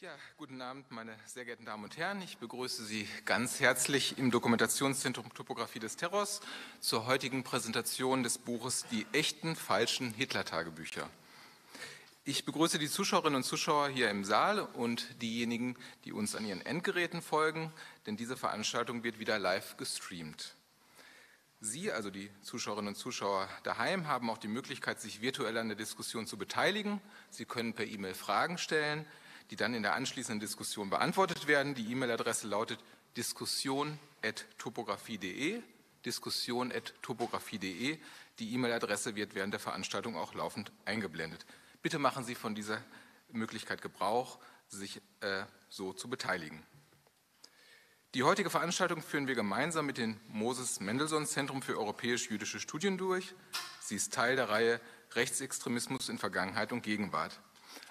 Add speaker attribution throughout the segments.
Speaker 1: Ja, guten Abend, meine sehr geehrten Damen und Herren. Ich begrüße Sie ganz herzlich im Dokumentationszentrum Topographie des Terrors zur heutigen Präsentation des Buches Die echten falschen Hitler-Tagebücher. Ich begrüße die Zuschauerinnen und Zuschauer hier im Saal und diejenigen, die uns an ihren Endgeräten folgen, denn diese Veranstaltung wird wieder live gestreamt. Sie, also die Zuschauerinnen und Zuschauer daheim, haben auch die Möglichkeit, sich virtuell an der Diskussion zu beteiligen. Sie können per E-Mail Fragen stellen die dann in der anschließenden Diskussion beantwortet werden. Die E-Mail-Adresse lautet diskussion.topographie.de. Diskussion.topographie.de. Die E-Mail-Adresse wird während der Veranstaltung auch laufend eingeblendet. Bitte machen Sie von dieser Möglichkeit Gebrauch, sich äh, so zu beteiligen. Die heutige Veranstaltung führen wir gemeinsam mit dem Moses Mendelssohn Zentrum für europäisch-jüdische Studien durch. Sie ist Teil der Reihe Rechtsextremismus in Vergangenheit und Gegenwart.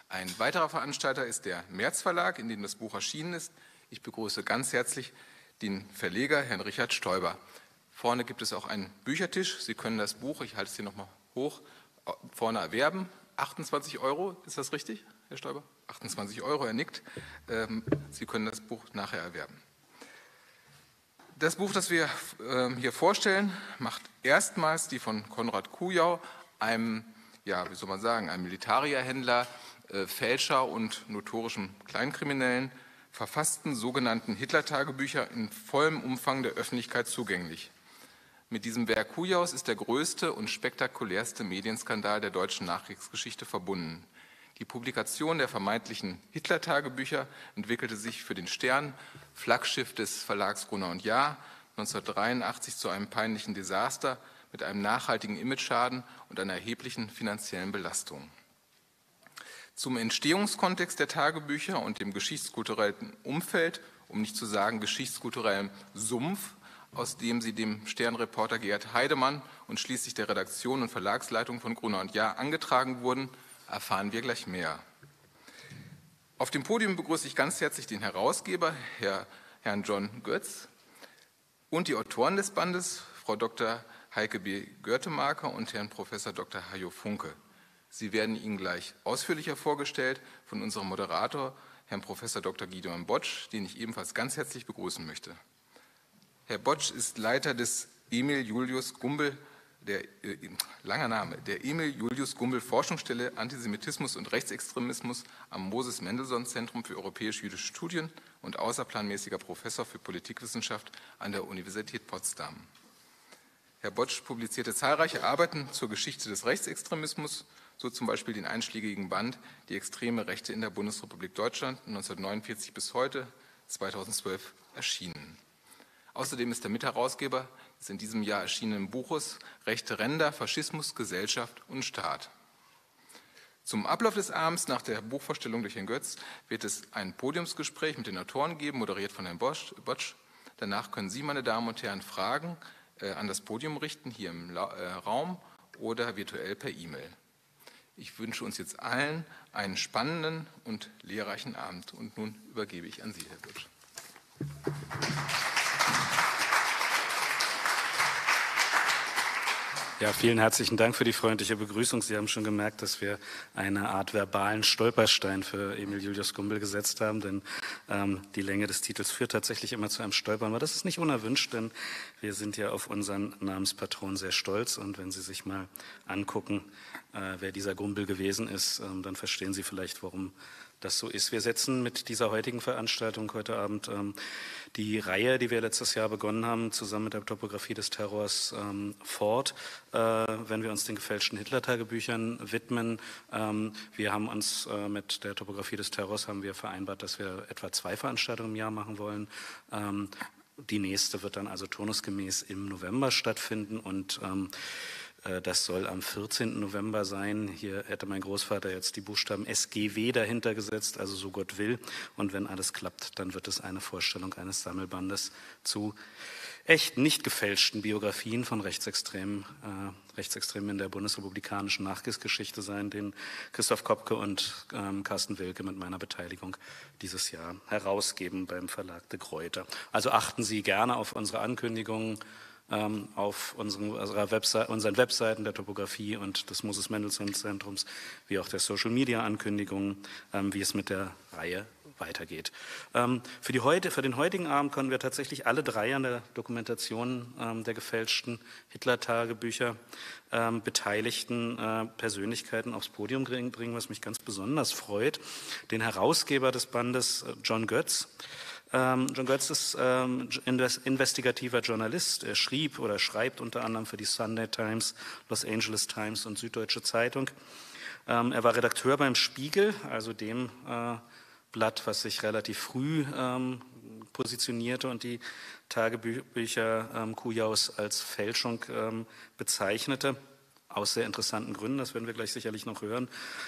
Speaker 1: Ein weiterer Veranstalter ist der März Verlag, in dem das Buch erschienen ist. Ich begrüße ganz herzlich den Verleger, Herrn Richard Stoiber. Vorne gibt es auch einen Büchertisch. Sie können das Buch, ich halte es hier nochmal hoch, vorne erwerben. 28 Euro, ist das richtig, Herr Stoiber? 28 Euro, er nickt. Ähm, Sie können das Buch nachher erwerben. Das Buch, das wir ähm, hier vorstellen, macht erstmals die von Konrad Kujau, einem, ja, wie soll man sagen, einem Militarierhändler, äh, Fälscher und notorischen Kleinkriminellen verfassten sogenannten Hitler-Tagebücher in vollem Umfang der Öffentlichkeit zugänglich. Mit diesem Werk Kujaus ist der größte und spektakulärste Medienskandal der deutschen Nachkriegsgeschichte verbunden. Die Publikation der vermeintlichen Hitler-Tagebücher entwickelte sich für den Stern, Flaggschiff des Verlags Gruner und Jahr, 1983 zu einem peinlichen Desaster mit einem nachhaltigen Imageschaden und einer erheblichen finanziellen Belastung. Zum Entstehungskontext der Tagebücher und dem geschichtskulturellen Umfeld, um nicht zu sagen geschichtskulturellen Sumpf, aus dem sie dem Sternreporter Gerd Heidemann und schließlich der Redaktion und Verlagsleitung von Gruner und Jahr angetragen wurden, erfahren wir gleich mehr. Auf dem Podium begrüße ich ganz herzlich den Herausgeber, Herr, Herrn John Götz, und die Autoren des Bandes, Frau Dr. Heike B. Görtemaker und Herrn Professor Dr. Hajo Funke. Sie werden Ihnen gleich ausführlicher vorgestellt von unserem Moderator, Herrn Prof. Dr. Gideon Botsch, den ich ebenfalls ganz herzlich begrüßen möchte. Herr Botsch ist Leiter des Emil Julius Gumbel, der äh, langer Name, der Emil Julius Gumbel Forschungsstelle Antisemitismus und Rechtsextremismus am Moses Mendelssohn Zentrum für europäisch-jüdische Studien und außerplanmäßiger Professor für Politikwissenschaft an der Universität Potsdam. Herr Botsch publizierte zahlreiche Arbeiten zur Geschichte des Rechtsextremismus so zum Beispiel den einschlägigen Band Die extreme Rechte in der Bundesrepublik Deutschland 1949 bis heute 2012 erschienen. Außerdem ist er Mitherausgeber des in diesem Jahr erschienenen Buches Rechte Ränder, Faschismus, Gesellschaft und Staat. Zum Ablauf des Abends nach der Buchvorstellung durch Herrn Götz wird es ein Podiumsgespräch mit den Autoren geben, moderiert von Herrn Botsch. Danach können Sie, meine Damen und Herren, Fragen äh, an das Podium richten, hier im La äh, Raum oder virtuell per E-Mail. Ich wünsche uns jetzt allen einen spannenden und lehrreichen Abend. Und nun übergebe ich an Sie, Herr Butsch.
Speaker 2: Ja, vielen herzlichen Dank für die freundliche Begrüßung. Sie haben schon gemerkt, dass wir eine Art verbalen Stolperstein für Emil Julius Gumbel gesetzt haben, denn ähm, die Länge des Titels führt tatsächlich immer zu einem Stolpern. Aber das ist nicht unerwünscht, denn wir sind ja auf unseren Namenspatron sehr stolz. Und wenn Sie sich mal angucken, wer dieser Gumbel gewesen ist, ähm, dann verstehen Sie vielleicht, warum das so ist. Wir setzen mit dieser heutigen Veranstaltung heute Abend ähm, die Reihe, die wir letztes Jahr begonnen haben, zusammen mit der Topographie des Terrors ähm, fort, äh, wenn wir uns den gefälschten Hitler-Tagebüchern widmen. Wir haben uns äh, mit der Topographie des Terrors haben wir vereinbart, dass wir etwa zwei Veranstaltungen im Jahr machen wollen. Die nächste wird dann also turnusgemäß im November stattfinden und äh, das soll am 14. November sein. Hier hätte mein Großvater jetzt die Buchstaben SGW dahinter gesetzt, also so Gott will. Und wenn alles klappt, dann wird es eine Vorstellung eines Sammelbandes zu echt nicht gefälschten Biografien von Rechtsextremen, äh, Rechtsextremen in der bundesrepublikanischen Nachkriegsgeschichte sein, den Christoph Kopke und ähm, Carsten Wilke mit meiner Beteiligung dieses Jahr herausgeben beim Verlag de Kräuter. Also achten Sie gerne auf unsere Ankündigungen ähm, auf unseren, Webse unseren Webseiten der Topografie und des Moses Mendelssohn Zentrums, wie auch der Social Media Ankündigungen, ähm, wie es mit der Reihe weitergeht. Ähm, für, die heute, für den heutigen Abend können wir tatsächlich alle drei an der Dokumentation ähm, der gefälschten Hitler-Tagebücher ähm, beteiligten äh, Persönlichkeiten aufs Podium bringen, was mich ganz besonders freut. Den Herausgeber des Bandes, äh, John Götz, ähm, John Götz ist ähm, investigativer Journalist. Er schrieb oder schreibt unter anderem für die Sunday Times, Los Angeles Times und Süddeutsche Zeitung. Ähm, er war Redakteur beim Spiegel, also dem äh, Blatt, was sich relativ früh ähm, positionierte und die Tagebücher ähm, Kujaus als Fälschung ähm, bezeichnete aus sehr interessanten Gründen, das werden wir gleich sicherlich noch hören.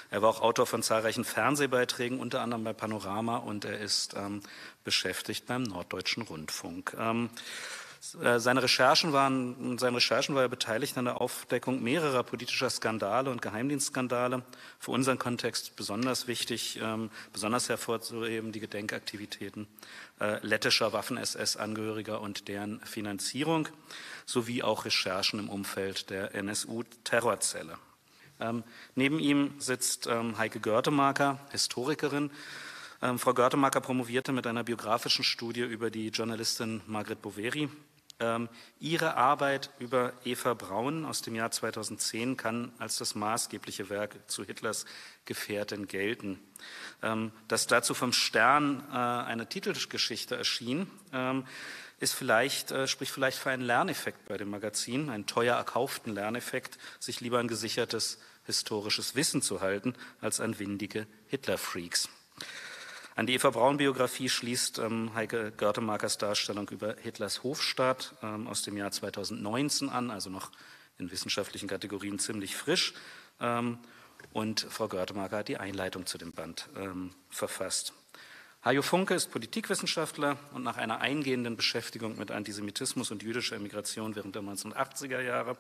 Speaker 2: Er war auch Autor von zahlreichen Fernsehbeiträgen, unter anderem bei Panorama und er ist ähm, beschäftigt beim Norddeutschen Rundfunk. Ähm, äh, seine Recherchen waren, seinen Recherchen war er beteiligt an der Aufdeckung mehrerer politischer Skandale und Geheimdienstskandale. Für unseren Kontext besonders wichtig, ähm, besonders hervorzuheben die Gedenkaktivitäten äh, lettischer Waffen-SS-Angehöriger und deren Finanzierung sowie auch Recherchen im Umfeld der NSU-Terrorzelle. Ähm, neben ihm sitzt ähm, Heike Görtemaker, Historikerin. Frau Görtemaker promovierte mit einer biografischen Studie über die Journalistin Margret Boveri. Ähm, ihre Arbeit über Eva Braun aus dem Jahr 2010 kann als das maßgebliche Werk zu Hitlers Gefährtin gelten. Ähm, dass dazu vom Stern äh, eine Titelgeschichte erschien, ähm, ist vielleicht, äh, spricht vielleicht für einen Lerneffekt bei dem Magazin, einen teuer erkauften Lerneffekt, sich lieber ein gesichertes historisches Wissen zu halten, als an windige Hitler-Freaks. An die Eva Braun-Biografie schließt ähm, Heike Görtemakers Darstellung über Hitlers Hofstaat ähm, aus dem Jahr 2019 an, also noch in wissenschaftlichen Kategorien ziemlich frisch. Ähm, und Frau Görtemaker hat die Einleitung zu dem Band ähm, verfasst. Hajo Funke ist Politikwissenschaftler und nach einer eingehenden Beschäftigung mit Antisemitismus und jüdischer Immigration während der 1980er Jahre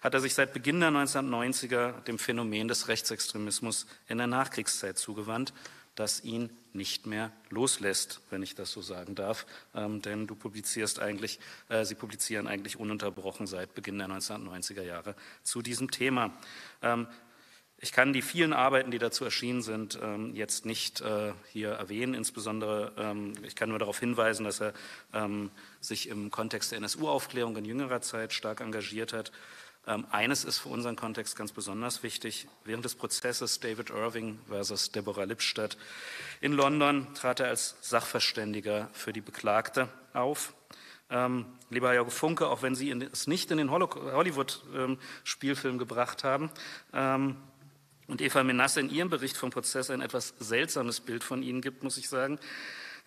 Speaker 2: hat er sich seit Beginn der 1990er dem Phänomen des Rechtsextremismus in der Nachkriegszeit zugewandt das ihn nicht mehr loslässt, wenn ich das so sagen darf. Ähm, denn du publizierst eigentlich, äh, sie publizieren eigentlich ununterbrochen seit Beginn der 1990er Jahre zu diesem Thema. Ähm, ich kann die vielen Arbeiten, die dazu erschienen sind, ähm, jetzt nicht äh, hier erwähnen. Insbesondere, ähm, ich kann nur darauf hinweisen, dass er ähm, sich im Kontext der NSU-Aufklärung in jüngerer Zeit stark engagiert hat ähm, eines ist für unseren Kontext ganz besonders wichtig. Während des Prozesses David Irving versus Deborah Lipstadt in London trat er als Sachverständiger für die Beklagte auf. Ähm, lieber Jörg Funke, auch wenn Sie es nicht in den Hollywood-Spielfilm ähm, gebracht haben, ähm, und Eva Menasse in ihrem Bericht vom Prozess ein etwas seltsames Bild von Ihnen gibt, muss ich sagen,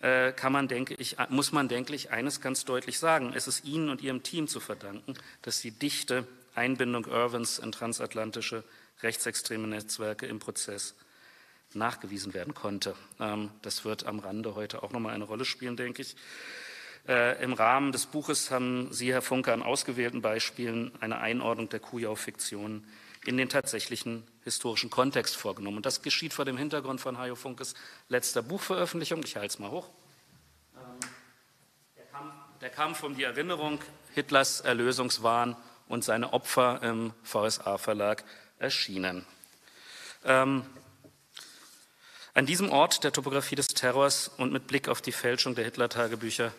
Speaker 2: äh, kann man, denke ich, muss man, denke ich, eines ganz deutlich sagen. Es ist Ihnen und Ihrem Team zu verdanken, dass die Dichte Einbindung Irvins in transatlantische rechtsextreme Netzwerke im Prozess nachgewiesen werden konnte. Ähm, das wird am Rande heute auch nochmal eine Rolle spielen, denke ich. Äh, Im Rahmen des Buches haben Sie, Herr Funke, an ausgewählten Beispielen eine Einordnung der Kujau-Fiktion in den tatsächlichen historischen Kontext vorgenommen. Und das geschieht vor dem Hintergrund von Hajo Funkes letzter Buchveröffentlichung. Ich halte es mal hoch. Ähm, der Kampf, der Kampf um die Erinnerung, Hitlers Erlösungswahn und seine Opfer im VSA-Verlag erschienen. Ähm, an diesem Ort der Topographie des Terrors und mit Blick auf die Fälschung der Hitler-Tagebücher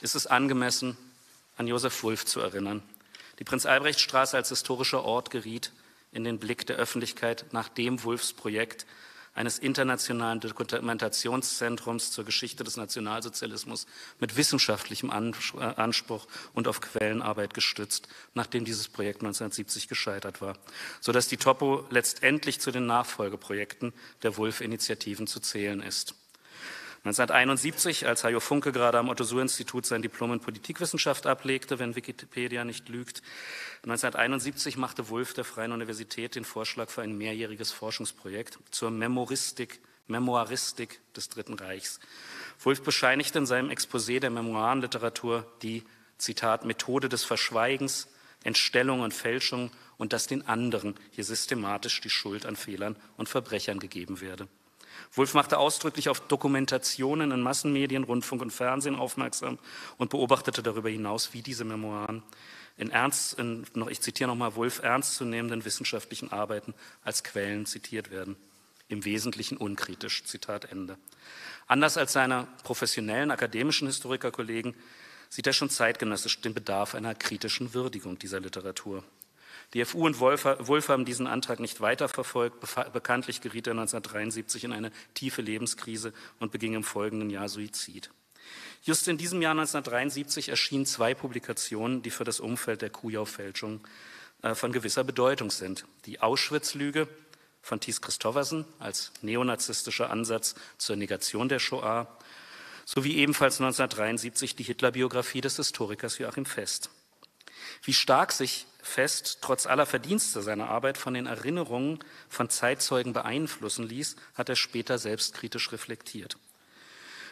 Speaker 2: ist es angemessen, an Josef Wulff zu erinnern. Die Prinz-Albrecht-Straße als historischer Ort geriet in den Blick der Öffentlichkeit, nachdem Wulffs Projekt eines internationalen Dokumentationszentrums zur Geschichte des Nationalsozialismus mit wissenschaftlichem äh, Anspruch und auf Quellenarbeit gestützt, nachdem dieses Projekt 1970 gescheitert war, sodass die Topo letztendlich zu den Nachfolgeprojekten der Wulff-Initiativen zu zählen ist. 1971, als Hajo Funke gerade am Otto-Suhr-Institut sein Diplom in Politikwissenschaft ablegte, wenn Wikipedia nicht lügt, 1971 machte Wulff der Freien Universität den Vorschlag für ein mehrjähriges Forschungsprojekt zur Memoristik, Memoiristik des Dritten Reichs. Wulff bescheinigte in seinem Exposé der Memoirenliteratur die, Zitat, Methode des Verschweigens, Entstellung und Fälschung und dass den anderen hier systematisch die Schuld an Fehlern und Verbrechern gegeben werde. Wulff machte ausdrücklich auf Dokumentationen in Massenmedien, Rundfunk und Fernsehen aufmerksam und beobachtete darüber hinaus, wie diese Memoiren in ernst, in, noch, ich zitiere nochmal Wulff, ernstzunehmenden wissenschaftlichen Arbeiten als Quellen zitiert werden. im Wesentlichen unkritisch. Zitat Ende. Anders als seine professionellen akademischen Historikerkollegen sieht er schon zeitgenössisch den Bedarf einer kritischen Würdigung dieser Literatur. Die FU und Wolf haben diesen Antrag nicht weiterverfolgt. Bekanntlich geriet er 1973 in eine tiefe Lebenskrise und beging im folgenden Jahr Suizid. Just in diesem Jahr 1973 erschienen zwei Publikationen, die für das Umfeld der Kujau-Fälschung äh, von gewisser Bedeutung sind. Die Auschwitz-Lüge von Thies Christoffersen als neonazistischer Ansatz zur Negation der Shoah sowie ebenfalls 1973 die Hitlerbiografie des Historikers Joachim Fest. Wie stark sich Fest trotz aller Verdienste seiner Arbeit von den Erinnerungen von Zeitzeugen beeinflussen ließ, hat er später selbstkritisch reflektiert.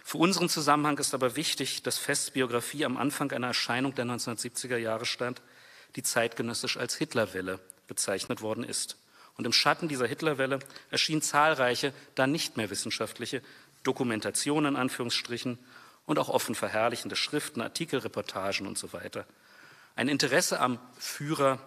Speaker 2: Für unseren Zusammenhang ist aber wichtig, dass Fests Biografie am Anfang einer Erscheinung der 1970er Jahre stand, die zeitgenössisch als Hitlerwelle bezeichnet worden ist. Und im Schatten dieser Hitlerwelle erschienen zahlreiche, dann nicht mehr wissenschaftliche Dokumentationen in Anführungsstrichen und auch offen verherrlichende Schriften, Artikel, Reportagen und so weiter. Ein Interesse am Führer,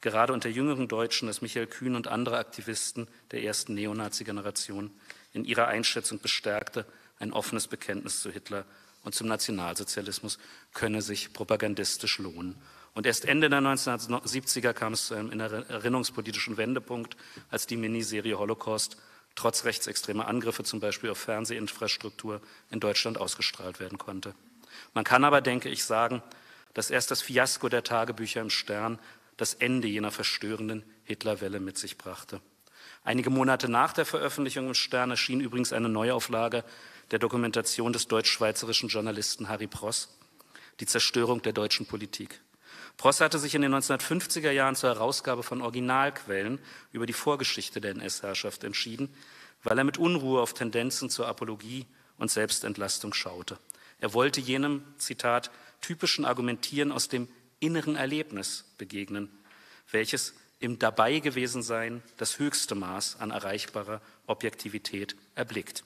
Speaker 2: gerade unter jüngeren Deutschen, das Michael Kühn und andere Aktivisten der ersten Neonazi-Generation in ihrer Einschätzung bestärkte, ein offenes Bekenntnis zu Hitler und zum Nationalsozialismus könne sich propagandistisch lohnen. Und erst Ende der 1970er kam es zu einem erinnerungspolitischen Wendepunkt, als die Miniserie Holocaust trotz rechtsextremer Angriffe zum Beispiel auf Fernsehinfrastruktur in Deutschland ausgestrahlt werden konnte. Man kann aber, denke ich, sagen, dass erst das Fiasko der Tagebücher im Stern das Ende jener verstörenden Hitlerwelle mit sich brachte. Einige Monate nach der Veröffentlichung im Stern erschien übrigens eine Neuauflage der Dokumentation des deutsch-schweizerischen Journalisten Harry Pross, die Zerstörung der deutschen Politik. Pross hatte sich in den 1950er Jahren zur Herausgabe von Originalquellen über die Vorgeschichte der NS-Herrschaft entschieden, weil er mit Unruhe auf Tendenzen zur Apologie und Selbstentlastung schaute. Er wollte jenem, Zitat, typischen Argumentieren aus dem inneren Erlebnis begegnen, welches im Dabeigewesen-Sein das höchste Maß an erreichbarer Objektivität erblickt.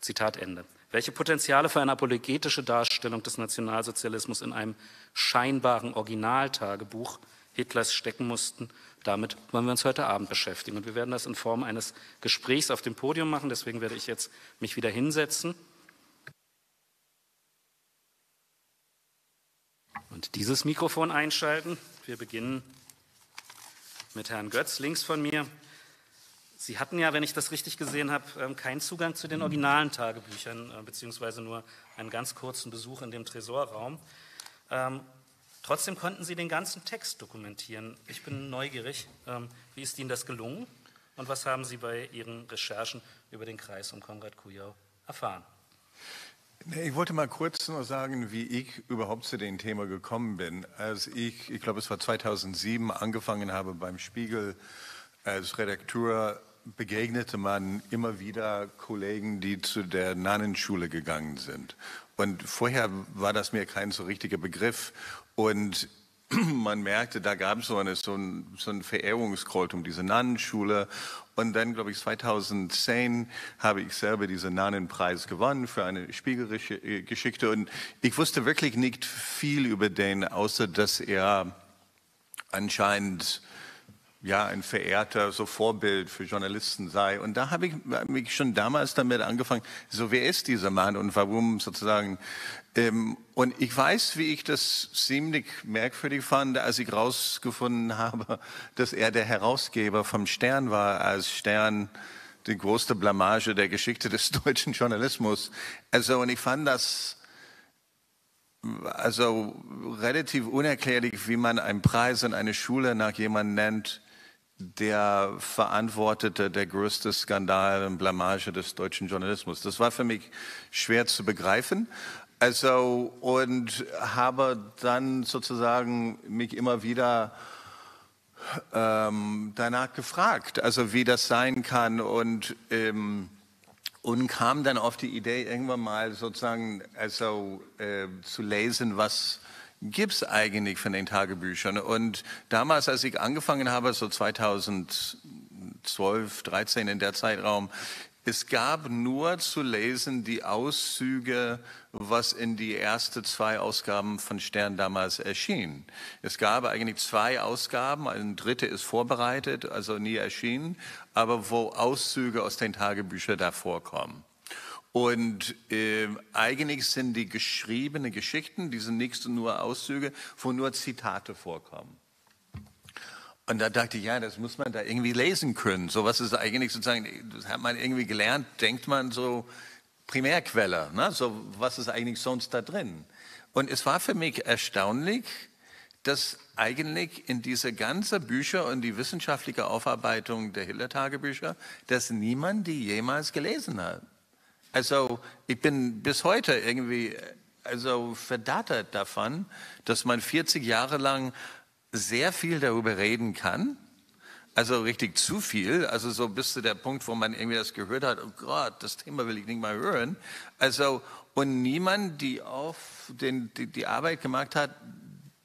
Speaker 2: Zitat Ende. Welche Potenziale für eine apologetische Darstellung des Nationalsozialismus in einem scheinbaren Originaltagebuch Hitlers stecken mussten, damit wollen wir uns heute Abend beschäftigen. Und wir werden das in Form eines Gesprächs auf dem Podium machen. Deswegen werde ich jetzt mich wieder hinsetzen. Und dieses Mikrofon einschalten. Wir beginnen mit Herrn Götz links von mir. Sie hatten ja, wenn ich das richtig gesehen habe, ähm, keinen Zugang zu den originalen Tagebüchern, äh, beziehungsweise nur einen ganz kurzen Besuch in dem Tresorraum. Ähm, trotzdem konnten Sie den ganzen Text dokumentieren. Ich bin neugierig. Ähm, wie ist Ihnen das gelungen? Und was haben Sie bei Ihren Recherchen über den Kreis um Konrad Kujau erfahren?
Speaker 3: Ich wollte mal kurz nur sagen, wie ich überhaupt zu dem Thema gekommen bin. Als ich, ich glaube es war 2007, angefangen habe beim Spiegel als Redakteur begegnete man immer wieder Kollegen, die zu der Nannenschule gegangen sind. Und vorher war das mir kein so richtiger Begriff. Und man merkte, da gab es so, eine, so, ein, so ein Verehrungskult um diese Nannenschule. Und dann, glaube ich, 2010 habe ich selber diesen Nannenpreis gewonnen für eine Spiegelgeschichte. Und ich wusste wirklich nicht viel über den, außer dass er anscheinend ja, ein verehrter so Vorbild für Journalisten sei. Und da habe ich mich schon damals damit angefangen, so wer ist dieser Mann und warum sozusagen. Ähm, und ich weiß, wie ich das ziemlich merkwürdig fand, als ich herausgefunden habe, dass er der Herausgeber vom Stern war, als Stern die größte Blamage der Geschichte des deutschen Journalismus. Also, und ich fand das also relativ unerklärlich, wie man einen Preis in eine Schule nach jemandem nennt, der verantwortete der größte Skandal und Blamage des deutschen Journalismus. Das war für mich schwer zu begreifen. Also, und habe dann sozusagen mich immer wieder ähm, danach gefragt, also wie das sein kann und, ähm, und kam dann auf die Idee, irgendwann mal sozusagen also, äh, zu lesen, was gibt es eigentlich von den Tagebüchern? Und damals, als ich angefangen habe, so 2012, 13 in der Zeitraum, Es gab nur zu lesen die Auszüge, was in die ersten zwei Ausgaben von Stern damals erschien. Es gab eigentlich zwei Ausgaben, eine dritte ist vorbereitet, also nie erschienen, aber wo Auszüge aus den Tagebüchern da vorkommen. Und äh, eigentlich sind die geschriebenen Geschichten, die sind nicht nur Auszüge, wo nur Zitate vorkommen. Und da dachte ich, ja, das muss man da irgendwie lesen können. So was ist eigentlich sozusagen, das hat man irgendwie gelernt, denkt man so Primärquelle, ne? so was ist eigentlich sonst da drin. Und es war für mich erstaunlich, dass eigentlich in diese ganzen Bücher und die wissenschaftliche Aufarbeitung der Hitler-Tagebücher, dass niemand die jemals gelesen hat. Also ich bin bis heute irgendwie also verdattert davon, dass man 40 Jahre lang sehr viel darüber reden kann. Also richtig zu viel, also so bis zu der Punkt, wo man irgendwie das gehört hat, oh Gott, das Thema will ich nicht mal hören. Also, und niemand, die auf den, die, die Arbeit gemacht hat,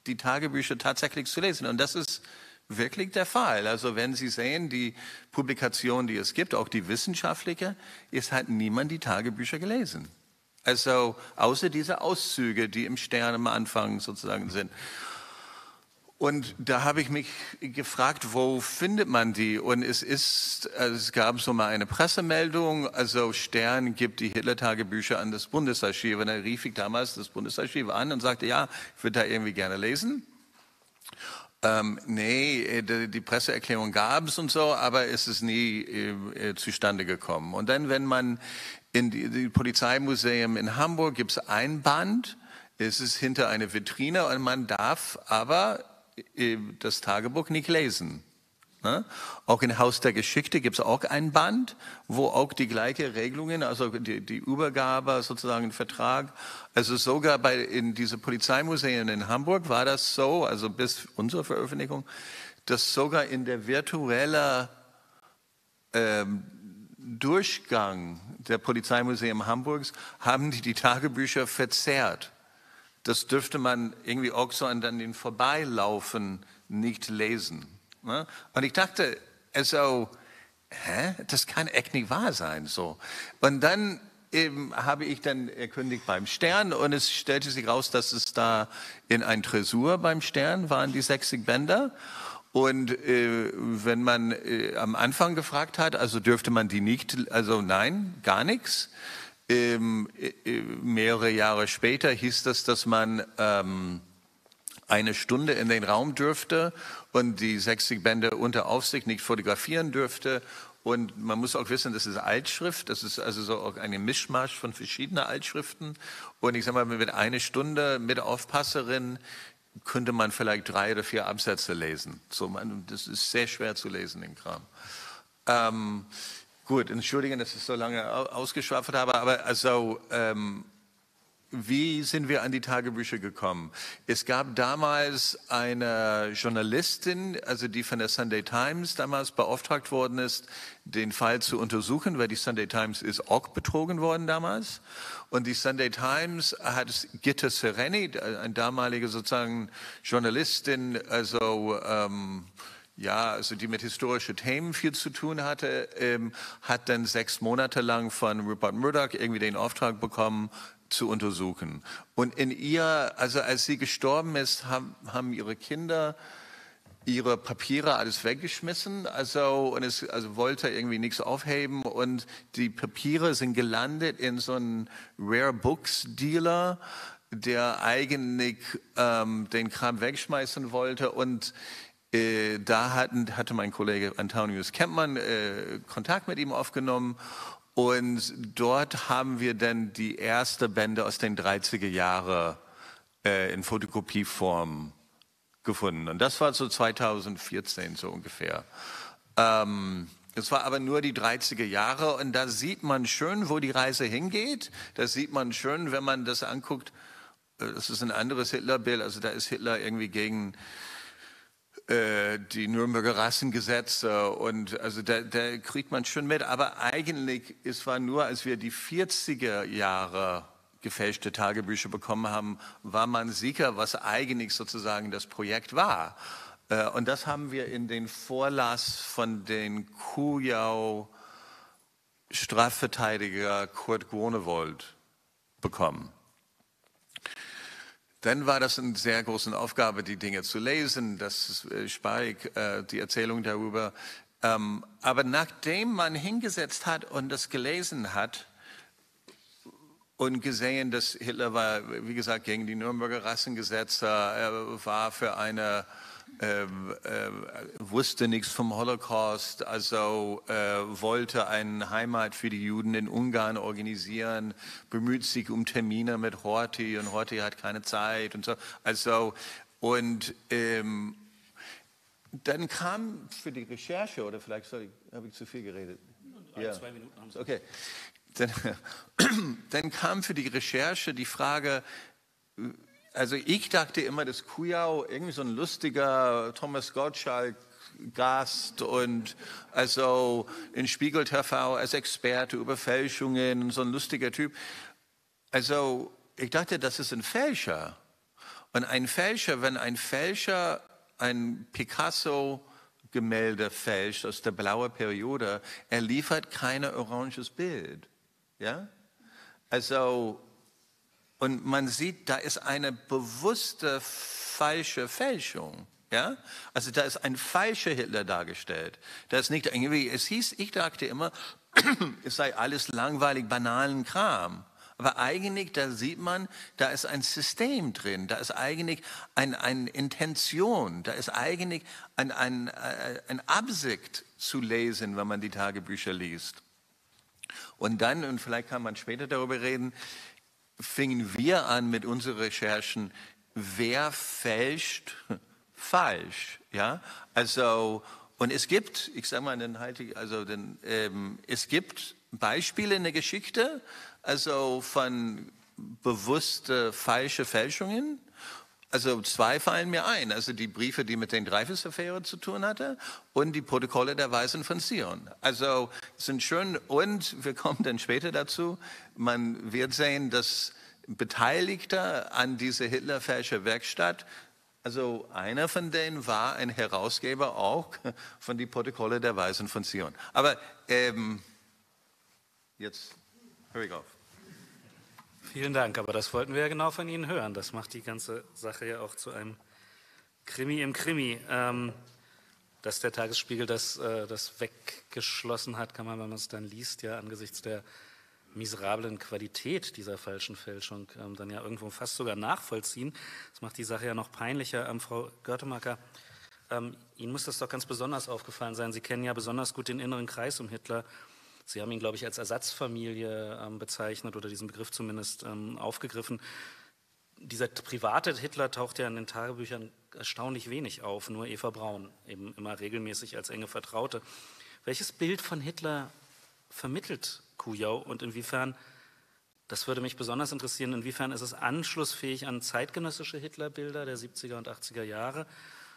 Speaker 3: die Tagebücher tatsächlich zu lesen. Und das ist wirklich der Fall. Also wenn Sie sehen, die Publikation, die es gibt, auch die wissenschaftliche, es hat niemand die Tagebücher gelesen. Also außer diese Auszüge, die im Stern am Anfang sozusagen sind. Und da habe ich mich gefragt, wo findet man die? Und es ist, also es gab so mal eine Pressemeldung, also Stern gibt die Hitler-Tagebücher an das Bundesarchiv. Und da rief ich damals das Bundesarchiv an und sagte, ja, ich würde da irgendwie gerne lesen. Ähm, nee, äh, die, Presseerklärung gab es und so, aber es ist nie äh, zustande gekommen. Und dann, wenn man in die, die Polizeimuseum in Hamburg gibt es ein Band, es ist hinter einer Vitrine und man darf aber äh, das Tagebuch nicht lesen. Ne? Auch in Haus der Geschichte gibt es auch ein Band, wo auch die gleichen Regelungen, also die, die Übergabe, sozusagen Vertrag, also sogar bei in diese Polizeimuseen in Hamburg war das so, also bis unsere Veröffentlichung, dass sogar in der virtuellen ähm, Durchgang der Polizeimuseum Hamburgs haben die die Tagebücher verzerrt das dürfte man irgendwie auch so an den Vorbeilaufen nicht lesen. Ne? Und ich dachte, also, hä? das kann echt nicht wahr sein. So. Und dann eben habe ich dann erkundigt beim Stern und es stellte sich raus, dass es da in ein Tresur beim Stern waren die 60 Bänder. Und äh, wenn man äh, am Anfang gefragt hat, also dürfte man die nicht, also nein, gar nichts. Ähm, äh, mehrere Jahre später hieß das, dass man ähm, eine Stunde in den Raum dürfte und die 60 Bände unter Aufsicht nicht fotografieren dürfte. Und man muss auch wissen, das ist Altschrift, das ist also so auch eine Mischmasch von verschiedenen Altschriften. Und ich sage mal, mit einer Stunde mit Aufpasserin könnte man vielleicht drei oder vier Absätze lesen. So, man, das ist sehr schwer zu lesen, den Kram. Ähm, Gut, entschuldigen, dass ich so lange ausgeschwafelt habe, aber also ähm, wie sind wir an die Tagebücher gekommen? Es gab damals eine Journalistin, also die von der Sunday Times damals beauftragt worden ist, den Fall zu untersuchen, weil die Sunday Times ist auch betrogen worden damals. Und die Sunday Times hat Gitta Sereni, eine damalige sozusagen Journalistin, also ähm, ja, also die mit historischen Themen viel zu tun hatte, ähm, hat dann sechs Monate lang von Rupert Murdoch irgendwie den Auftrag bekommen, zu untersuchen. Und in ihr, also als sie gestorben ist, haben, haben ihre Kinder ihre Papiere alles weggeschmissen, also und es also wollte irgendwie nichts aufheben. Und die Papiere sind gelandet in so einen Rare Books Dealer, der eigentlich ähm, den Kram wegschmeißen wollte. Und äh, da hatten, hatte mein Kollege Antonius Kempmann äh, Kontakt mit ihm aufgenommen und dort haben wir dann die erste Bände aus den 30er Jahren äh, in Fotokopieform gefunden. Und das war so 2014 so ungefähr. Ähm, es war aber nur die 30er Jahre und da sieht man schön, wo die Reise hingeht. Da sieht man schön, wenn man das anguckt. Äh, das ist ein anderes Hitlerbild. Also da ist Hitler irgendwie gegen äh, die Nürnberger Rassengesetze und also da, da kriegt man schon mit. Aber eigentlich, es war nur, als wir die 40er Jahre gefälschte Tagebücher bekommen haben, war man sicher, was eigentlich sozusagen das Projekt war. Äh, und das haben wir in den Vorlass von den Kujau Strafverteidiger Kurt Groenewold bekommen. Dann war das eine sehr große Aufgabe, die Dinge zu lesen. Das äh, spare ich, äh, die Erzählung darüber. Ähm, aber nachdem man hingesetzt hat und das gelesen hat und gesehen, dass Hitler war, wie gesagt, gegen die Nürnberger Rassengesetze, er war für eine äh, äh, wusste nichts vom Holocaust, also äh, wollte eine Heimat für die Juden in Ungarn organisieren, bemüht sich um Termine mit Horthy und Horthy hat keine Zeit und so. Also und ähm, dann kam für die Recherche oder vielleicht habe ich zu viel geredet.
Speaker 2: Ja. Zwei Minuten haben Sie.
Speaker 3: Okay. Dann, dann kam für die Recherche die Frage, also ich dachte immer, dass Kujau irgendwie so ein lustiger Thomas Gottschalk Gast und also in Spiegel TV als Experte über Fälschungen, so ein lustiger Typ. Also ich dachte, das ist ein Fälscher. Und ein Fälscher, wenn ein Fälscher ein Picasso-Gemälde fälscht aus der blauen Periode, er liefert kein oranges Bild. Ja? Also und man sieht, da ist eine bewusste falsche Fälschung. Ja? Also da ist ein falscher Hitler dargestellt. Da ist nicht irgendwie, es hieß, ich dachte immer, es sei alles langweilig, banalen Kram. Aber eigentlich, da sieht man, da ist ein System drin, da ist eigentlich eine ein Intention, da ist eigentlich ein, ein, äh, ein Absicht zu lesen, wenn man die Tagebücher liest. Und dann, und vielleicht kann man später darüber reden, fingen wir an mit unseren Recherchen, wer fälscht falsch, ja? Also und es gibt, ich sage mal, den, also den, ähm, es gibt Beispiele in der Geschichte, also von bewusste falsche Fälschungen. Also zwei fallen mir ein, also die Briefe, die mit den Dreyfus-Affäre zu tun hatte und die Protokolle der Weisen von Zion. Also sind schön und wir kommen dann später dazu, man wird sehen, dass Beteiligter an dieser Hitlerfälscher Werkstatt also einer von denen war ein Herausgeber auch von die Protokolle der Weisen von Zion. Aber ähm, jetzt höre ich auf.
Speaker 2: Vielen Dank, aber das wollten wir ja genau von Ihnen hören. Das macht die ganze Sache ja auch zu einem Krimi im Krimi. Ähm, dass der Tagesspiegel das, äh, das weggeschlossen hat, kann man, wenn man es dann liest, ja angesichts der miserablen Qualität dieser falschen Fälschung ähm, dann ja irgendwo fast sogar nachvollziehen. Das macht die Sache ja noch peinlicher. Ähm, Frau Görtemacker, ähm, Ihnen muss das doch ganz besonders aufgefallen sein. Sie kennen ja besonders gut den inneren Kreis um Hitler. Sie haben ihn, glaube ich, als Ersatzfamilie ähm, bezeichnet oder diesen Begriff zumindest ähm, aufgegriffen. Dieser private Hitler taucht ja in den Tagebüchern erstaunlich wenig auf, nur Eva Braun, eben immer regelmäßig als enge Vertraute. Welches Bild von Hitler vermittelt Kujau und inwiefern, das würde mich besonders interessieren, inwiefern ist es anschlussfähig an zeitgenössische Hitlerbilder der 70er und 80er Jahre,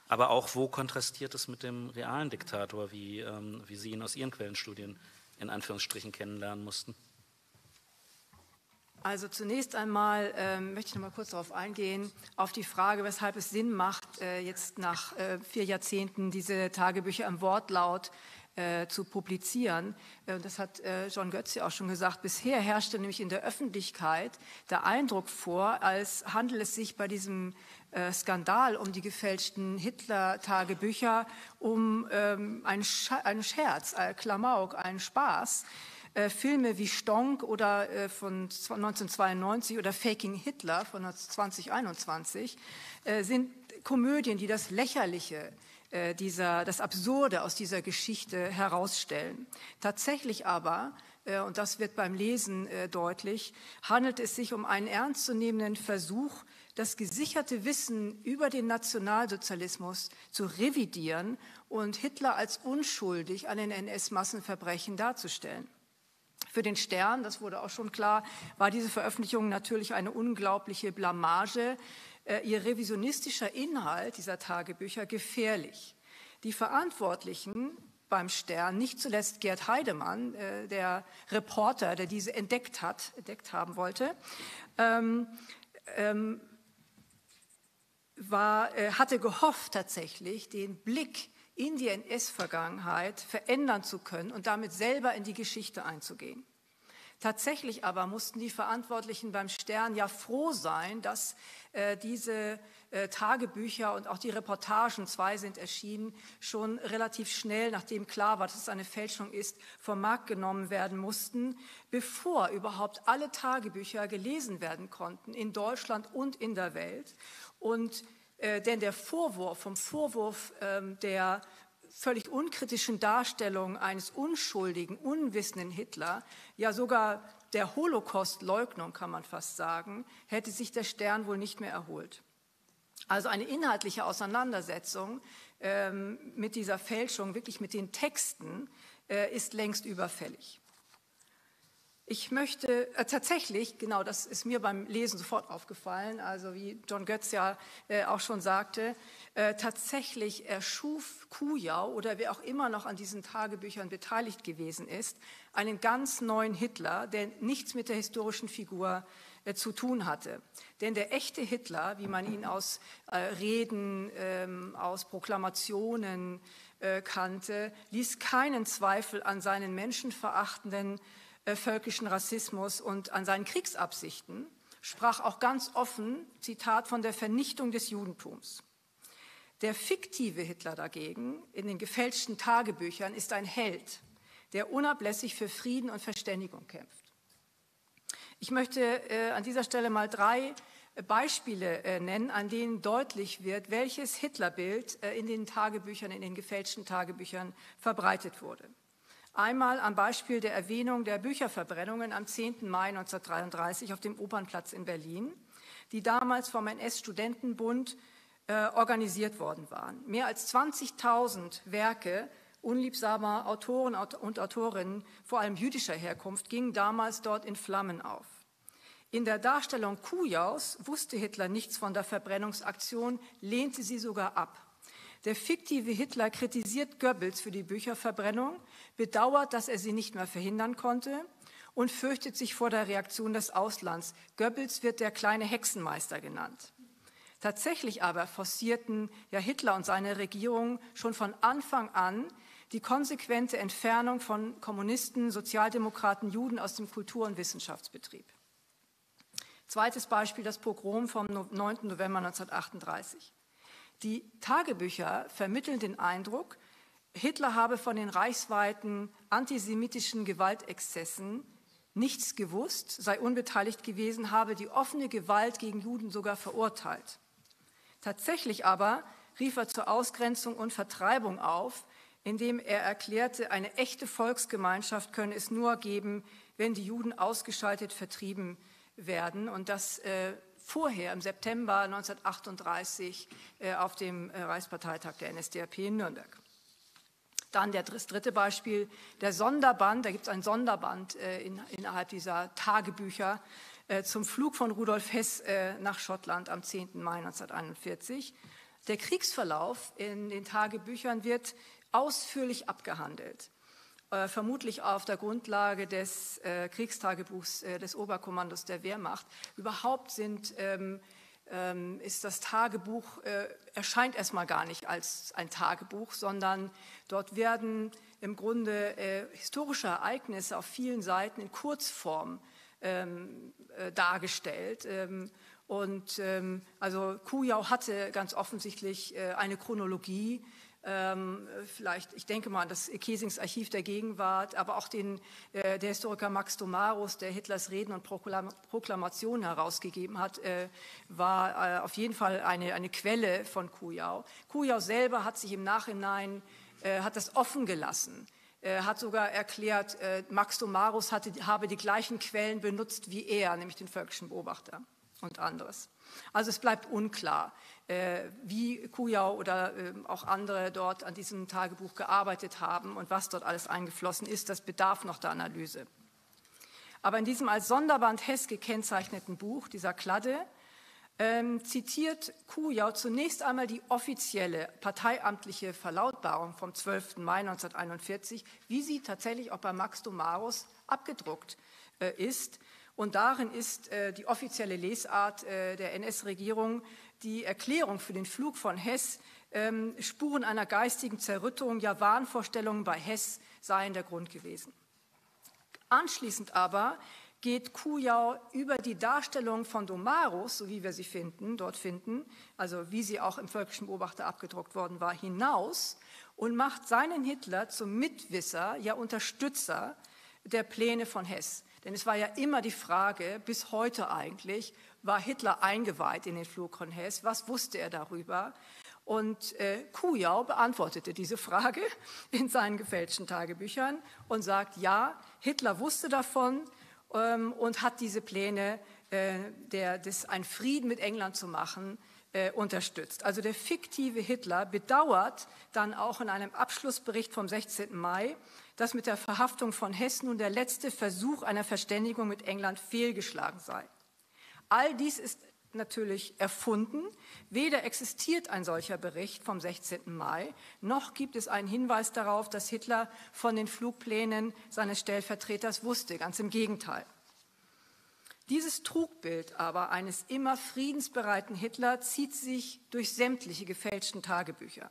Speaker 2: aber auch wo kontrastiert es mit dem realen Diktator, wie, ähm, wie Sie ihn aus Ihren Quellenstudien in Anführungsstrichen kennenlernen mussten?
Speaker 4: Also zunächst einmal ähm, möchte ich noch mal kurz darauf eingehen, auf die Frage, weshalb es Sinn macht, äh, jetzt nach äh, vier Jahrzehnten diese Tagebücher im Wortlaut äh, zu publizieren. Äh, das hat äh, John Götze auch schon gesagt. Bisher herrschte nämlich in der Öffentlichkeit der Eindruck vor, als handelt es sich bei diesem äh, Skandal um die gefälschten Hitler-Tagebücher um ähm, einen, einen Scherz, ein Klamauk, einen Spaß. Äh, Filme wie Stonk oder von 1992 oder Faking Hitler von 2021 äh, sind Komödien, die das Lächerliche, äh, dieser, das Absurde aus dieser Geschichte herausstellen. Tatsächlich aber äh, und das wird beim Lesen äh, deutlich, handelt es sich um einen ernstzunehmenden Versuch, das gesicherte Wissen über den Nationalsozialismus zu revidieren und Hitler als unschuldig an den NS-Massenverbrechen darzustellen. Für den Stern, das wurde auch schon klar, war diese Veröffentlichung natürlich eine unglaubliche Blamage, ihr revisionistischer Inhalt dieser Tagebücher gefährlich. Die Verantwortlichen beim Stern, nicht zuletzt Gerd Heidemann, äh, der Reporter, der diese entdeckt hat, entdeckt haben wollte, ähm, ähm, war, äh, hatte gehofft tatsächlich, den Blick in die NS-Vergangenheit verändern zu können und damit selber in die Geschichte einzugehen. Tatsächlich aber mussten die Verantwortlichen beim Stern ja froh sein, dass äh, diese äh, Tagebücher und auch die Reportagen, zwei sind erschienen, schon relativ schnell, nachdem klar war, dass es eine Fälschung ist, vom Markt genommen werden mussten, bevor überhaupt alle Tagebücher gelesen werden konnten, in Deutschland und in der Welt. Und äh, denn der Vorwurf, vom Vorwurf ähm, der völlig unkritischen Darstellung eines unschuldigen, unwissenden Hitler, ja sogar der Holocaust-Leugnung kann man fast sagen, hätte sich der Stern wohl nicht mehr erholt. Also eine inhaltliche Auseinandersetzung ähm, mit dieser Fälschung, wirklich mit den Texten, äh, ist längst überfällig. Ich möchte äh, tatsächlich, genau das ist mir beim Lesen sofort aufgefallen, also wie John Götz ja äh, auch schon sagte, äh, tatsächlich erschuf Kujau oder wer auch immer noch an diesen Tagebüchern beteiligt gewesen ist, einen ganz neuen Hitler, der nichts mit der historischen Figur äh, zu tun hatte. Denn der echte Hitler, wie man ihn aus äh, Reden, ähm, aus Proklamationen äh, kannte, ließ keinen Zweifel an seinen menschenverachtenden äh, völkischen Rassismus und an seinen Kriegsabsichten, sprach auch ganz offen, Zitat, von der Vernichtung des Judentums. Der fiktive Hitler dagegen in den gefälschten Tagebüchern ist ein Held, der unablässig für Frieden und Verständigung kämpft. Ich möchte äh, an dieser Stelle mal drei Beispiele äh, nennen, an denen deutlich wird, welches Hitlerbild äh, in den Tagebüchern, in den gefälschten Tagebüchern verbreitet wurde. Einmal am Beispiel der Erwähnung der Bücherverbrennungen am 10. Mai 1933 auf dem Opernplatz in Berlin, die damals vom NS-Studentenbund äh, organisiert worden waren. Mehr als 20.000 Werke unliebsamer Autoren und Autorinnen, vor allem jüdischer Herkunft, gingen damals dort in Flammen auf. In der Darstellung Kujaus wusste Hitler nichts von der Verbrennungsaktion, lehnte sie sogar ab. Der fiktive Hitler kritisiert Goebbels für die Bücherverbrennung, bedauert, dass er sie nicht mehr verhindern konnte und fürchtet sich vor der Reaktion des Auslands. Goebbels wird der kleine Hexenmeister genannt. Tatsächlich aber forcierten ja Hitler und seine Regierung schon von Anfang an die konsequente Entfernung von Kommunisten, Sozialdemokraten, Juden aus dem Kultur- und Wissenschaftsbetrieb. Zweites Beispiel, das Pogrom vom 9. November 1938. Die Tagebücher vermitteln den Eindruck, Hitler habe von den reichsweiten antisemitischen Gewaltexzessen nichts gewusst, sei unbeteiligt gewesen, habe die offene Gewalt gegen Juden sogar verurteilt. Tatsächlich aber rief er zur Ausgrenzung und Vertreibung auf, indem er erklärte, eine echte Volksgemeinschaft könne es nur geben, wenn die Juden ausgeschaltet vertrieben werden. Und das äh, vorher, im September 1938, äh, auf dem äh, Reichsparteitag der NSDAP in Nürnberg. Dann das dritte Beispiel, der Sonderband, da gibt es ein Sonderband äh, in, innerhalb dieser Tagebücher zum Flug von Rudolf Hess nach Schottland am 10. Mai 1941. Der Kriegsverlauf in den Tagebüchern wird ausführlich abgehandelt. Äh, vermutlich auf der Grundlage des äh, Kriegstagebuchs äh, des Oberkommandos der Wehrmacht. Überhaupt sind, ähm, ähm, ist das Tagebuch, äh, erscheint erstmal gar nicht als ein Tagebuch, sondern dort werden im Grunde äh, historische Ereignisse auf vielen Seiten in Kurzform ähm, äh, dargestellt. Ähm, und ähm, also Kujau hatte ganz offensichtlich eine Chronologie, ähm, vielleicht, ich denke mal an das Kesings Archiv der Gegenwart, aber auch den, äh, der Historiker Max Domarus, der Hitlers Reden und Proklam Proklamationen herausgegeben hat, äh, war äh, auf jeden Fall eine, eine Quelle von Kujau. Kujau selber hat sich im Nachhinein, äh, hat das offen gelassen. Er hat sogar erklärt, äh, Max Domarus hatte, habe die gleichen Quellen benutzt wie er, nämlich den völkischen Beobachter und anderes. Also es bleibt unklar, äh, wie Kujau oder ähm, auch andere dort an diesem Tagebuch gearbeitet haben und was dort alles eingeflossen ist. Das bedarf noch der Analyse. Aber in diesem als Sonderband Hess gekennzeichneten Buch, dieser Kladde, ähm, zitiert Kujau zunächst einmal die offizielle parteiamtliche Verlautbarung vom 12. Mai 1941, wie sie tatsächlich auch bei Max Domarus abgedruckt äh, ist. Und darin ist äh, die offizielle Lesart äh, der NS-Regierung die Erklärung für den Flug von Hess ähm, Spuren einer geistigen Zerrüttung, ja Wahnvorstellungen bei Hess seien der Grund gewesen. Anschließend aber geht Kujau über die Darstellung von Domarus, so wie wir sie finden, dort finden, also wie sie auch im Völkischen Beobachter abgedruckt worden war, hinaus und macht seinen Hitler zum Mitwisser, ja Unterstützer der Pläne von Hess. Denn es war ja immer die Frage, bis heute eigentlich, war Hitler eingeweiht in den Flug von Hess? Was wusste er darüber? Und äh, Kujau beantwortete diese Frage in seinen gefälschten Tagebüchern und sagt, ja, Hitler wusste davon ähm, und hat diese Pläne, äh, der, des, einen Frieden mit England zu machen, äh, unterstützt. Also der fiktive Hitler bedauert dann auch in einem Abschlussbericht vom 16. Mai, dass mit der Verhaftung von Hess nun der letzte Versuch einer Verständigung mit England fehlgeschlagen sei. All dies ist natürlich erfunden. Weder existiert ein solcher Bericht vom 16. Mai, noch gibt es einen Hinweis darauf, dass Hitler von den Flugplänen seines Stellvertreters wusste. Ganz im Gegenteil. Dieses Trugbild aber eines immer friedensbereiten Hitler zieht sich durch sämtliche gefälschten Tagebücher.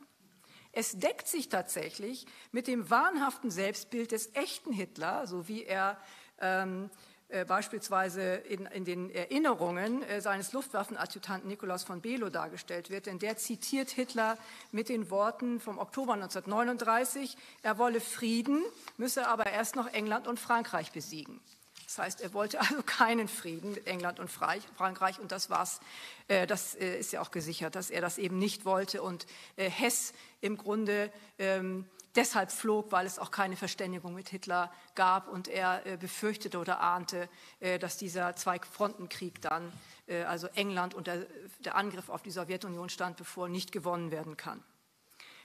Speaker 4: Es deckt sich tatsächlich mit dem wahnhaften Selbstbild des echten Hitler, so wie er ähm, äh, beispielsweise in, in, den Erinnerungen äh, seines Luftwaffenadjutanten Nikolaus von Below dargestellt wird. Denn der zitiert Hitler mit den Worten vom Oktober 1939, er wolle Frieden, müsse aber erst noch England und Frankreich besiegen. Das heißt, er wollte also keinen Frieden mit England und Frankreich und das war's. Äh, das ist ja auch gesichert, dass er das eben nicht wollte und Hess im Grunde ähm, deshalb flog, weil es auch keine Verständigung mit Hitler gab und er äh, befürchtete oder ahnte, äh, dass dieser Zwei-Fronten-Krieg dann, äh, also England und der, der, Angriff auf die Sowjetunion stand bevor, nicht gewonnen werden kann.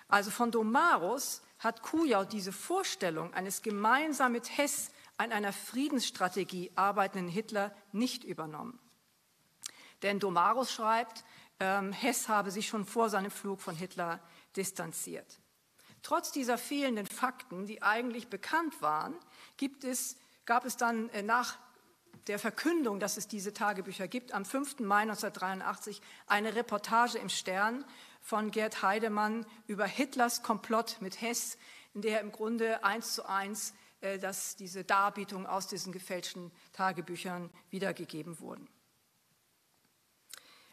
Speaker 4: Also von Domarus hat Kujau diese Vorstellung eines gemeinsam mit Hess an einer Friedensstrategie arbeitenden Hitler nicht übernommen. Denn Domarus schreibt, ähm, Hess habe sich schon vor seinem Flug von Hitler distanziert. Trotz dieser fehlenden Fakten, die eigentlich bekannt waren, es, gab es dann äh, nach der Verkündung, dass es diese Tagebücher gibt, am 5. Mai 1983 eine Reportage im Stern von Gerd Heidemann über Hitlers Komplott mit Hess, in der im Grunde eins zu eins äh, dass diese Darbietungen aus diesen gefälschten Tagebüchern wiedergegeben wurden.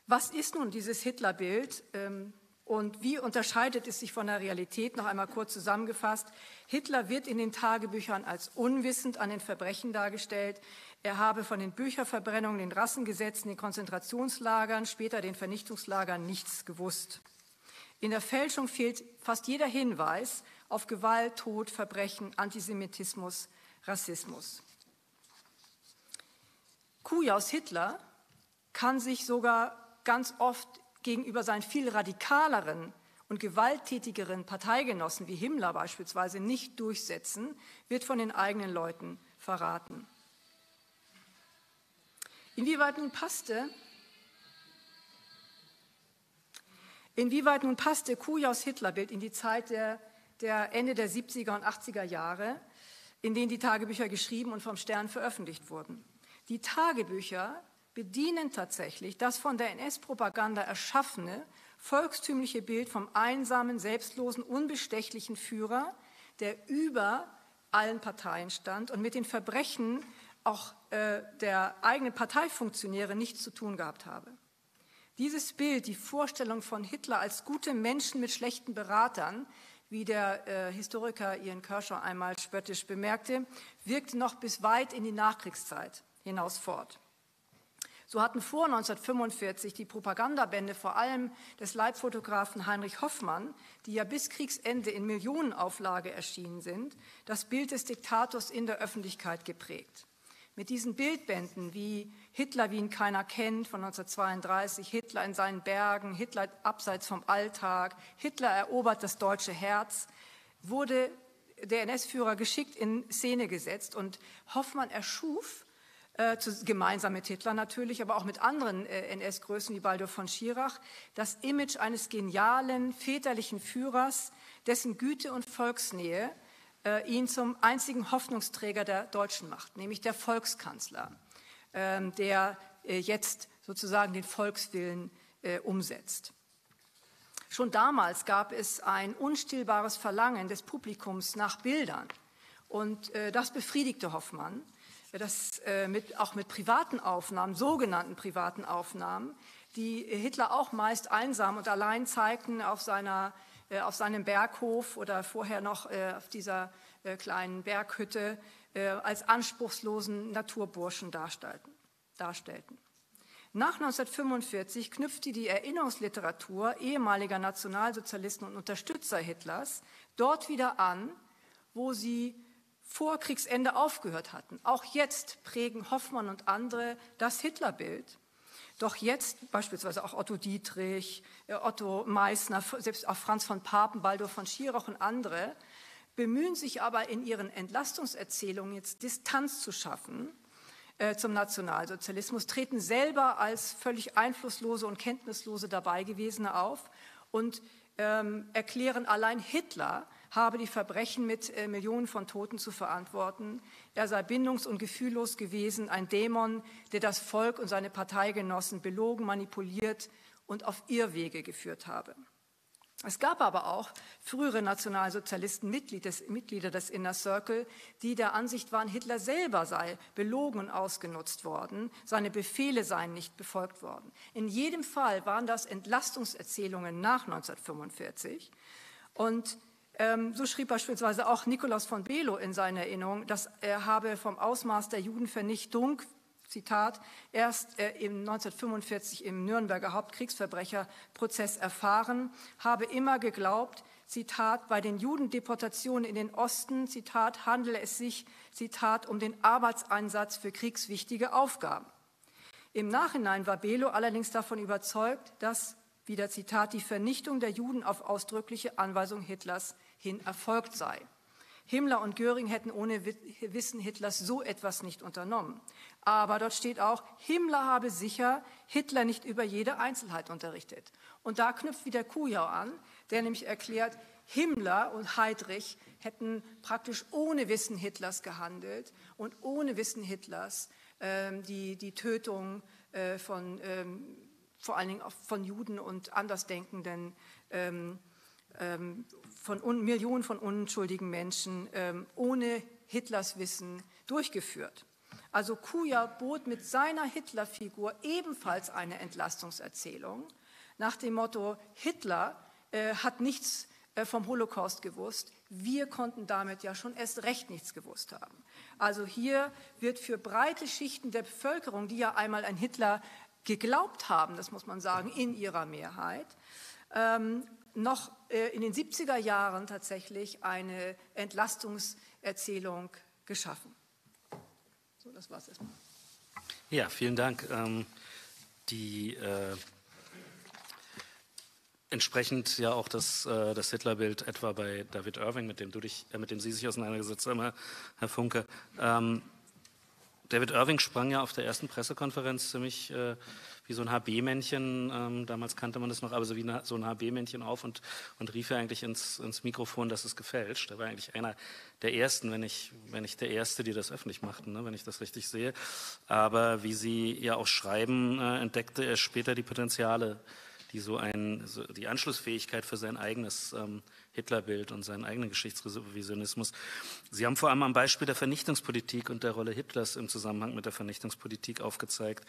Speaker 4: Was ist nun dieses Hitlerbild? Ähm, und wie unterscheidet es sich von der Realität? Noch einmal kurz zusammengefasst. Hitler wird in den Tagebüchern als unwissend an den Verbrechen dargestellt. Er habe von den Bücherverbrennungen, den Rassengesetzen, den Konzentrationslagern, später den Vernichtungslagern nichts gewusst. In der Fälschung fehlt fast jeder Hinweis auf Gewalt, Tod, Verbrechen, Antisemitismus, Rassismus. Kujaus Hitler kann sich sogar ganz oft gegenüber seinen viel radikaleren und gewalttätigeren Parteigenossen wie Himmler beispielsweise nicht durchsetzen, wird von den eigenen Leuten verraten. Inwieweit nun passte, inwieweit nun passte Kujaus Hitlerbild in die Zeit der, der Ende der 70er und 80er Jahre, in denen die Tagebücher geschrieben und vom Stern veröffentlicht wurden? Die Tagebücher bedienen tatsächlich das von der NS-Propaganda erschaffene volkstümliche Bild vom einsamen, selbstlosen, unbestechlichen Führer, der über allen Parteien stand und mit den Verbrechen auch äh, der eigenen Parteifunktionäre nichts zu tun gehabt habe. Dieses Bild, die Vorstellung von Hitler als gute Menschen mit schlechten Beratern, wie der äh, Historiker Ian Kershaw einmal spöttisch bemerkte, wirkte noch bis weit in die Nachkriegszeit hinaus fort. So hatten vor 1945 die Propagandabände vor allem des Leibfotografen Heinrich Hoffmann, die ja bis Kriegsende in Millionenauflage erschienen sind, das Bild des Diktators in der Öffentlichkeit geprägt. Mit diesen Bildbänden wie Hitler, wie ihn keiner kennt, von 1932, Hitler in seinen Bergen, Hitler abseits vom Alltag, Hitler erobert das deutsche Herz, wurde der NS-Führer geschickt in Szene gesetzt und Hoffmann erschuf äh, gemeinsam mit Hitler natürlich, aber auch mit anderen äh, NS-Größen wie Baldur von Schirach, das Image eines genialen, väterlichen Führers, dessen Güte und Volksnähe äh, ihn zum einzigen Hoffnungsträger der Deutschen macht, nämlich der Volkskanzler, ähm, der äh, jetzt sozusagen den Volkswillen äh, umsetzt. Schon damals gab es ein unstillbares Verlangen des Publikums nach Bildern. Und äh, das befriedigte Hoffmann, das, äh, mit, auch mit privaten Aufnahmen, sogenannten privaten Aufnahmen, die Hitler auch meist einsam und allein zeigten auf, seiner, äh, auf seinem Berghof oder vorher noch äh, auf dieser äh, kleinen Berghütte äh, als anspruchslosen Naturburschen darstellten. darstellten. Nach 1945 knüpfte die Erinnerungsliteratur ehemaliger Nationalsozialisten und Unterstützer Hitlers dort wieder an, wo sie vor Kriegsende aufgehört hatten. Auch jetzt prägen Hoffmann und andere das Hitlerbild. Doch jetzt beispielsweise auch Otto Dietrich, äh, Otto Meissner, selbst auch Franz von Papen, Baldur von Schirach und andere bemühen sich aber in ihren Entlastungserzählungen jetzt Distanz zu schaffen äh, zum Nationalsozialismus, treten selber als völlig einflusslose und kenntnislose Dabeigewesene auf und ähm, erklären, allein Hitler habe die Verbrechen mit äh, Millionen von Toten zu verantworten. Er sei bindungs- und gefühllos gewesen, ein Dämon, der das Volk und seine Parteigenossen belogen, manipuliert und auf Irrwege geführt habe. Es gab aber auch frühere Nationalsozialisten, Mitglieder des Inner Circle, die der Ansicht waren, Hitler selber sei belogen und ausgenutzt worden, seine Befehle seien nicht befolgt worden. In jedem Fall waren das Entlastungserzählungen nach 1945. Und so schrieb beispielsweise auch Nikolaus von Belo in seiner Erinnerung, dass er habe vom Ausmaß der Judenvernichtung Zitat, erst äh, im 1945 im Nürnberger Hauptkriegsverbrecherprozess erfahren, habe immer geglaubt, Zitat, bei den Judendeportationen in den Osten, Zitat, handele es sich, Zitat, um den Arbeitseinsatz für kriegswichtige Aufgaben. Im Nachhinein war Belo allerdings davon überzeugt, dass, wieder Zitat, die Vernichtung der Juden auf ausdrückliche Anweisung Hitlers hin erfolgt sei. Himmler und Göring hätten ohne Wissen Hitlers so etwas nicht unternommen. Aber dort steht auch, Himmler habe sicher Hitler nicht über jede Einzelheit unterrichtet. Und da knüpft wieder Kujau an, der nämlich erklärt, Himmler und Heydrich hätten praktisch ohne Wissen Hitlers gehandelt und ohne Wissen Hitlers ähm, die, die Tötung äh, von ähm, vor allen Dingen auch von Juden und Andersdenkenden ähm, ähm von un, Millionen von unschuldigen Menschen ähm, ohne Hitlers Wissen durchgeführt. Also Kuja bot mit seiner Hitlerfigur ebenfalls eine Entlastungserzählung nach dem Motto, Hitler äh, hat nichts äh, vom Holocaust gewusst, wir konnten damit ja schon erst recht nichts gewusst haben. Also hier wird für breite Schichten der Bevölkerung, die ja einmal an Hitler geglaubt haben, das muss man sagen, in ihrer Mehrheit, ähm, noch äh, in den 70er Jahren tatsächlich eine Entlastungserzählung geschaffen. So, das war es erstmal.
Speaker 2: Ja, vielen Dank. Ähm, die äh, entsprechend ja auch das, äh, das Hitlerbild etwa bei David Irving, mit dem, du dich, äh, mit dem Sie sich auseinandergesetzt haben, Herr Funke. Ähm, David Irving sprang ja auf der ersten Pressekonferenz ziemlich äh, wie so ein HB-Männchen, ähm, damals kannte man das noch, aber so wie so ein HB-Männchen auf und, und rief ja eigentlich ins, ins Mikrofon, dass es gefälscht. Er war eigentlich einer der Ersten, wenn nicht, wenn nicht der Erste, die das öffentlich machten, ne, wenn ich das richtig sehe. Aber wie Sie ja auch schreiben, äh, entdeckte er später die Potenziale, die so ein, so die Anschlussfähigkeit für sein eigenes ähm, Hitlerbild und seinen eigenen Geschichtsrevisionismus. Sie haben vor allem am Beispiel der Vernichtungspolitik und der Rolle Hitlers im Zusammenhang mit der Vernichtungspolitik aufgezeigt,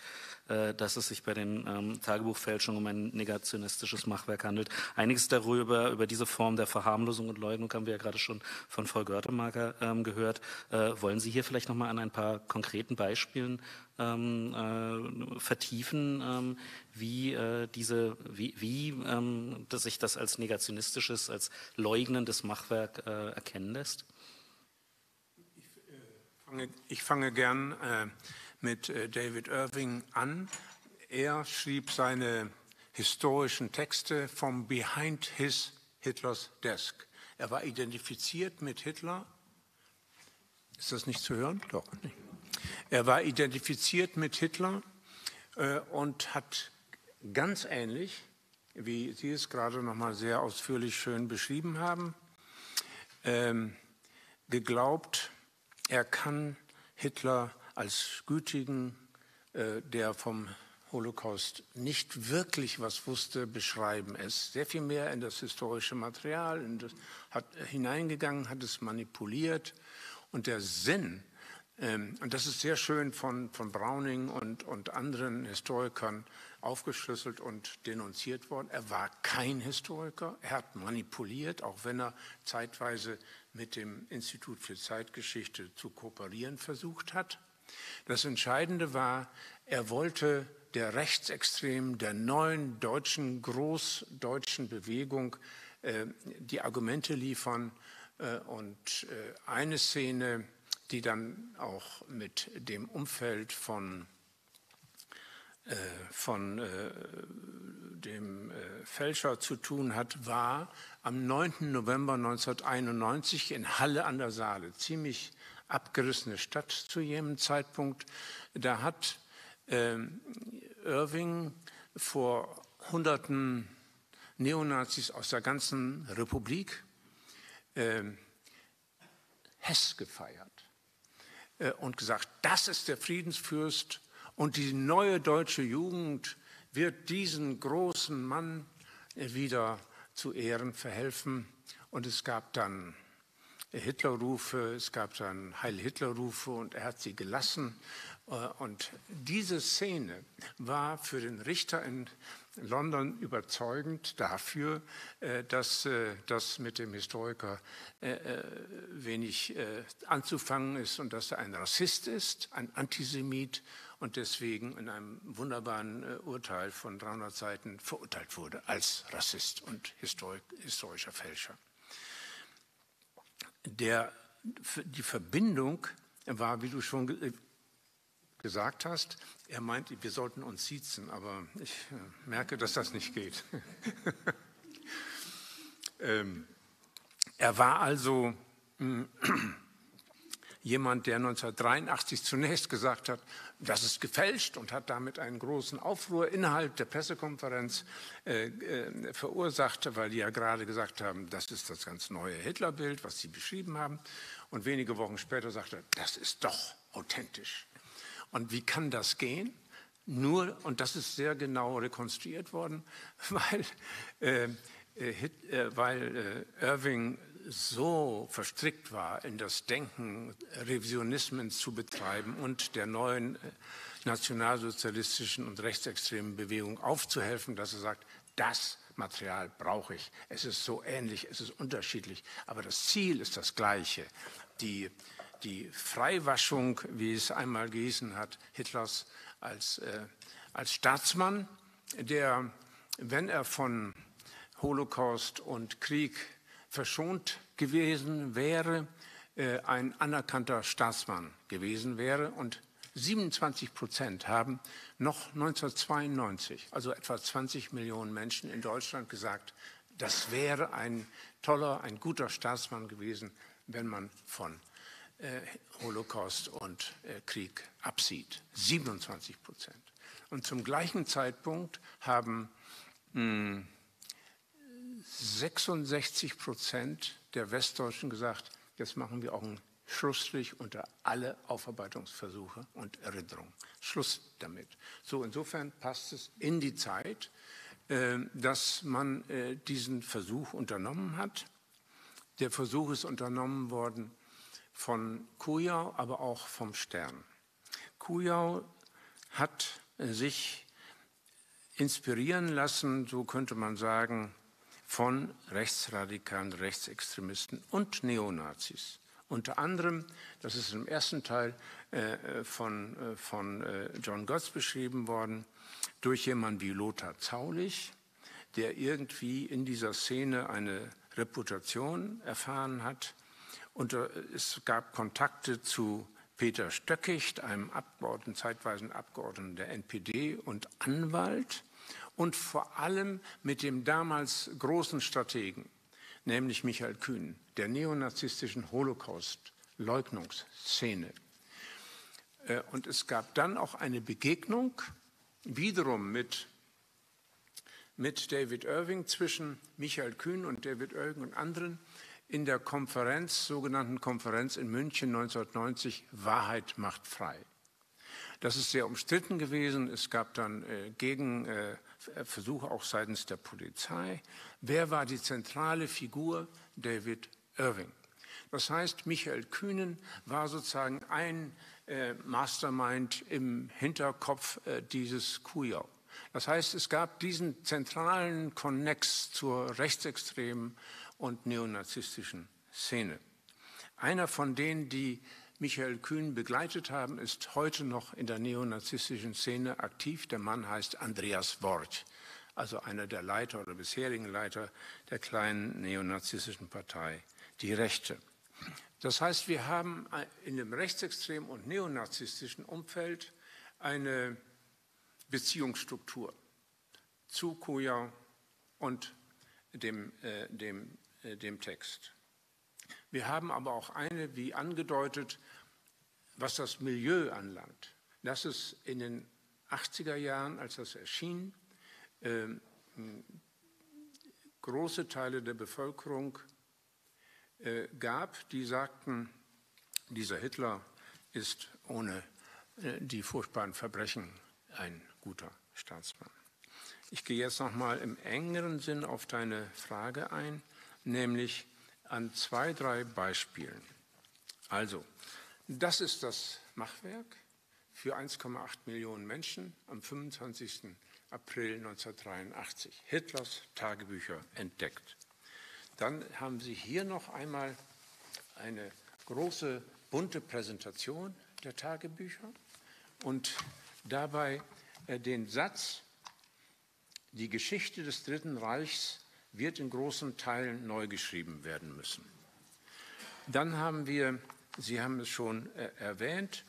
Speaker 2: äh, dass es sich bei den ähm, Tagebuchfälschungen um ein negationistisches Machwerk handelt. Einiges darüber, über diese Form der Verharmlosung und Leugnung haben wir ja gerade schon von Frau Görtemarker ähm, gehört. Äh, wollen Sie hier vielleicht noch mal an ein paar konkreten Beispielen ähm, äh, vertiefen, ähm, wie äh, diese, wie, wie ähm, dass sich das als negationistisches, als leugnendes Machwerk äh, erkennen lässt?
Speaker 5: Ich, äh, fange, ich fange gern äh, mit äh, David Irving an. Er schrieb seine historischen Texte from behind his Hitlers desk. Er war identifiziert mit Hitler. Ist das nicht zu hören? Doch. Nicht. Er war identifiziert mit Hitler äh, und hat ganz ähnlich, wie Sie es gerade noch mal sehr ausführlich schön beschrieben haben, ähm, geglaubt, er kann Hitler als gütigen, äh, der vom Holocaust nicht wirklich was wusste, beschreiben es. Sehr viel mehr in das historische Material das, hat hineingegangen, hat es manipuliert. Und der Sinn, und das ist sehr schön von, von Browning und, und anderen Historikern aufgeschlüsselt und denunziert worden. Er war kein Historiker, er hat manipuliert, auch wenn er zeitweise mit dem Institut für Zeitgeschichte zu kooperieren versucht hat. Das Entscheidende war, er wollte der Rechtsextremen, der neuen deutschen, großdeutschen Bewegung äh, die Argumente liefern. Äh, und äh, eine Szene, die dann auch mit dem Umfeld von, äh, von äh, dem äh, Fälscher zu tun hat, war am 9. November 1991 in Halle an der Saale, ziemlich abgerissene Stadt zu jenem Zeitpunkt. Da hat ähm, Irving vor hunderten Neonazis aus der ganzen Republik äh, Hess gefeiert und gesagt, das ist der Friedensfürst und die neue deutsche Jugend wird diesen großen Mann äh, wieder zu Ehren verhelfen. Und es gab dann Hitlerrufe, es gab dann Heil Hitlerrufe und er hat sie gelassen. Äh, und diese Szene war für den Richter in London überzeugend dafür, äh, dass das mit dem Historiker wenig anzufangen ist und dass er ein Rassist ist, ein Antisemit und deswegen in einem wunderbaren Urteil von 300 Seiten verurteilt wurde als Rassist und historischer Fälscher. Der, die Verbindung war, wie du schon äh, gesagt hast, er meint, wir sollten uns siezen, aber ich äh, merke, dass das nicht geht. ähm, er war also mm, jemand, der 1983 zunächst gesagt hat, das ist gefälscht und hat damit einen großen Aufruhr innerhalb der Pressekonferenz äh, äh, verursacht, weil die ja gerade gesagt haben, das ist das ganz neue Hitlerbild, was sie beschrieben haben. Und wenige Wochen später sagte er, das ist doch authentisch. Und wie kann das gehen? Nur, und das ist sehr genau rekonstruiert worden, weil, äh, äh, äh weil äh, Irving so verstrickt war, in das Denken Revisionismen zu betreiben und der neuen äh, nationalsozialistischen und rechtsextremen Bewegung aufzuhelfen, dass er sagt, das Material brauche ich. Es ist so ähnlich, es ist unterschiedlich, aber das Ziel ist das gleiche. Die, die Freiwaschung, wie es einmal gehießen hat, Hitlers als, äh, als Staatsmann, der, wenn er von Holocaust und Krieg verschont gewesen wäre, äh, ein anerkannter Staatsmann gewesen wäre. Und 27 Prozent haben noch 1992, also etwa 20 Millionen Menschen in Deutschland, gesagt, das wäre ein toller, ein guter Staatsmann gewesen, wenn man von Holocaust und äh, Krieg absieht. 27 Prozent. Und zum gleichen Zeitpunkt haben mh, hm, 66 Prozent der Westdeutschen gesagt, jetzt machen wir auch einen Schlussstrich unter alle Aufarbeitungsversuche und Erinnerungen. Schluss damit. So, insofern passt es in die Zeit, äh, dass man äh, diesen Versuch unternommen hat. Der Versuch ist unternommen worden von Kujau, aber auch vom Stern. Kujau hat äh, sich inspirieren lassen, so könnte man sagen, von Rechtsradikalen, Rechtsextremisten und Neonazis. Unter anderem, das ist im ersten Teil äh, von, äh, von äh, John Gotts beschrieben worden, durch jemanden wie Lothar Zaulich, der irgendwie in dieser Szene eine Reputation erfahren hat. Und äh, es gab Kontakte zu Peter Stöckicht, einem Abgeordneten, zeitweisen Abgeordneten der NPD und Anwalt und vor allem mit dem damals großen Strategen, nämlich Michael Kühn, der neonazistischen Holocaust-Leugnungsszene. Äh, und es gab dann auch eine Begegnung, wiederum mit, mit David Irving, zwischen Michael Kühn und David Irving und anderen, in der Konferenz, sogenannten Konferenz in München 1990, Wahrheit macht frei. Das ist sehr umstritten gewesen. Es gab dann äh, Gegenversuche äh, auch seitens der Polizei. Wer war die zentrale Figur? David Irving. Das heißt, Michael Kühnen war sozusagen ein äh, Mastermind im Hinterkopf äh, dieses Kujau. Das heißt, es gab diesen zentralen Konnex zur rechtsextremen und neonazistischen Szene. Einer von denen, die Michael Kühn begleitet haben, ist heute noch in der neonazistischen Szene aktiv. Der Mann heißt Andreas Wort, also einer der Leiter oder bisherigen Leiter der kleinen neonazistischen Partei Die Rechte. Das heißt, wir haben in dem rechtsextremen und neonazistischen Umfeld eine Beziehungsstruktur zu Kujau und dem, äh, dem, dem Text. Wir haben aber auch eine, wie angedeutet, was das Milieu anlangt. Das ist in den 80er Jahren, als das erschien, äh, große Teile der Bevölkerung äh, gab, die sagten, dieser Hitler ist ohne äh, die furchtbaren Verbrechen ein guter Staatsmann. Ich gehe jetzt noch mal im engeren Sinn auf deine Frage ein, nämlich an zwei, drei Beispielen. Also, das ist das Machwerk für 1,8 Millionen Menschen am 25. April 1983. Hitlers Tagebücher entdeckt. Dann haben Sie hier noch einmal eine große bunte Präsentation der Tagebücher und dabei äh, den Satz, die Geschichte des Dritten Reichs wird in großen Teilen neu geschrieben werden müssen. Dann haben wir, Sie haben es schon äh, erwähnt,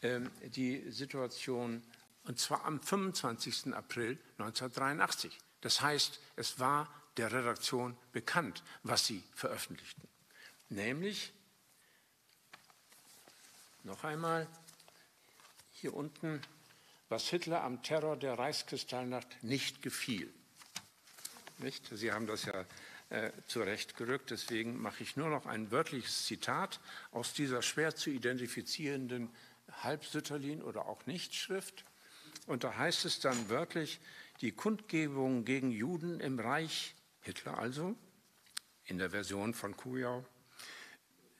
Speaker 5: äh, die Situation, und zwar am 25. April 1983. Das heißt, es war der Redaktion bekannt, was sie veröffentlichten. Nämlich, noch einmal, hier unten was Hitler am Terror der Reichskristallnacht nicht gefiel. Nicht? Sie haben das ja äh, zurechtgerückt, deswegen mache ich nur noch ein wörtliches Zitat aus dieser schwer zu identifizierenden Halbsütterlin oder auch Nichtschrift. Und da heißt es dann wörtlich, die Kundgebung gegen Juden im Reich, Hitler also, in der Version von Kujau,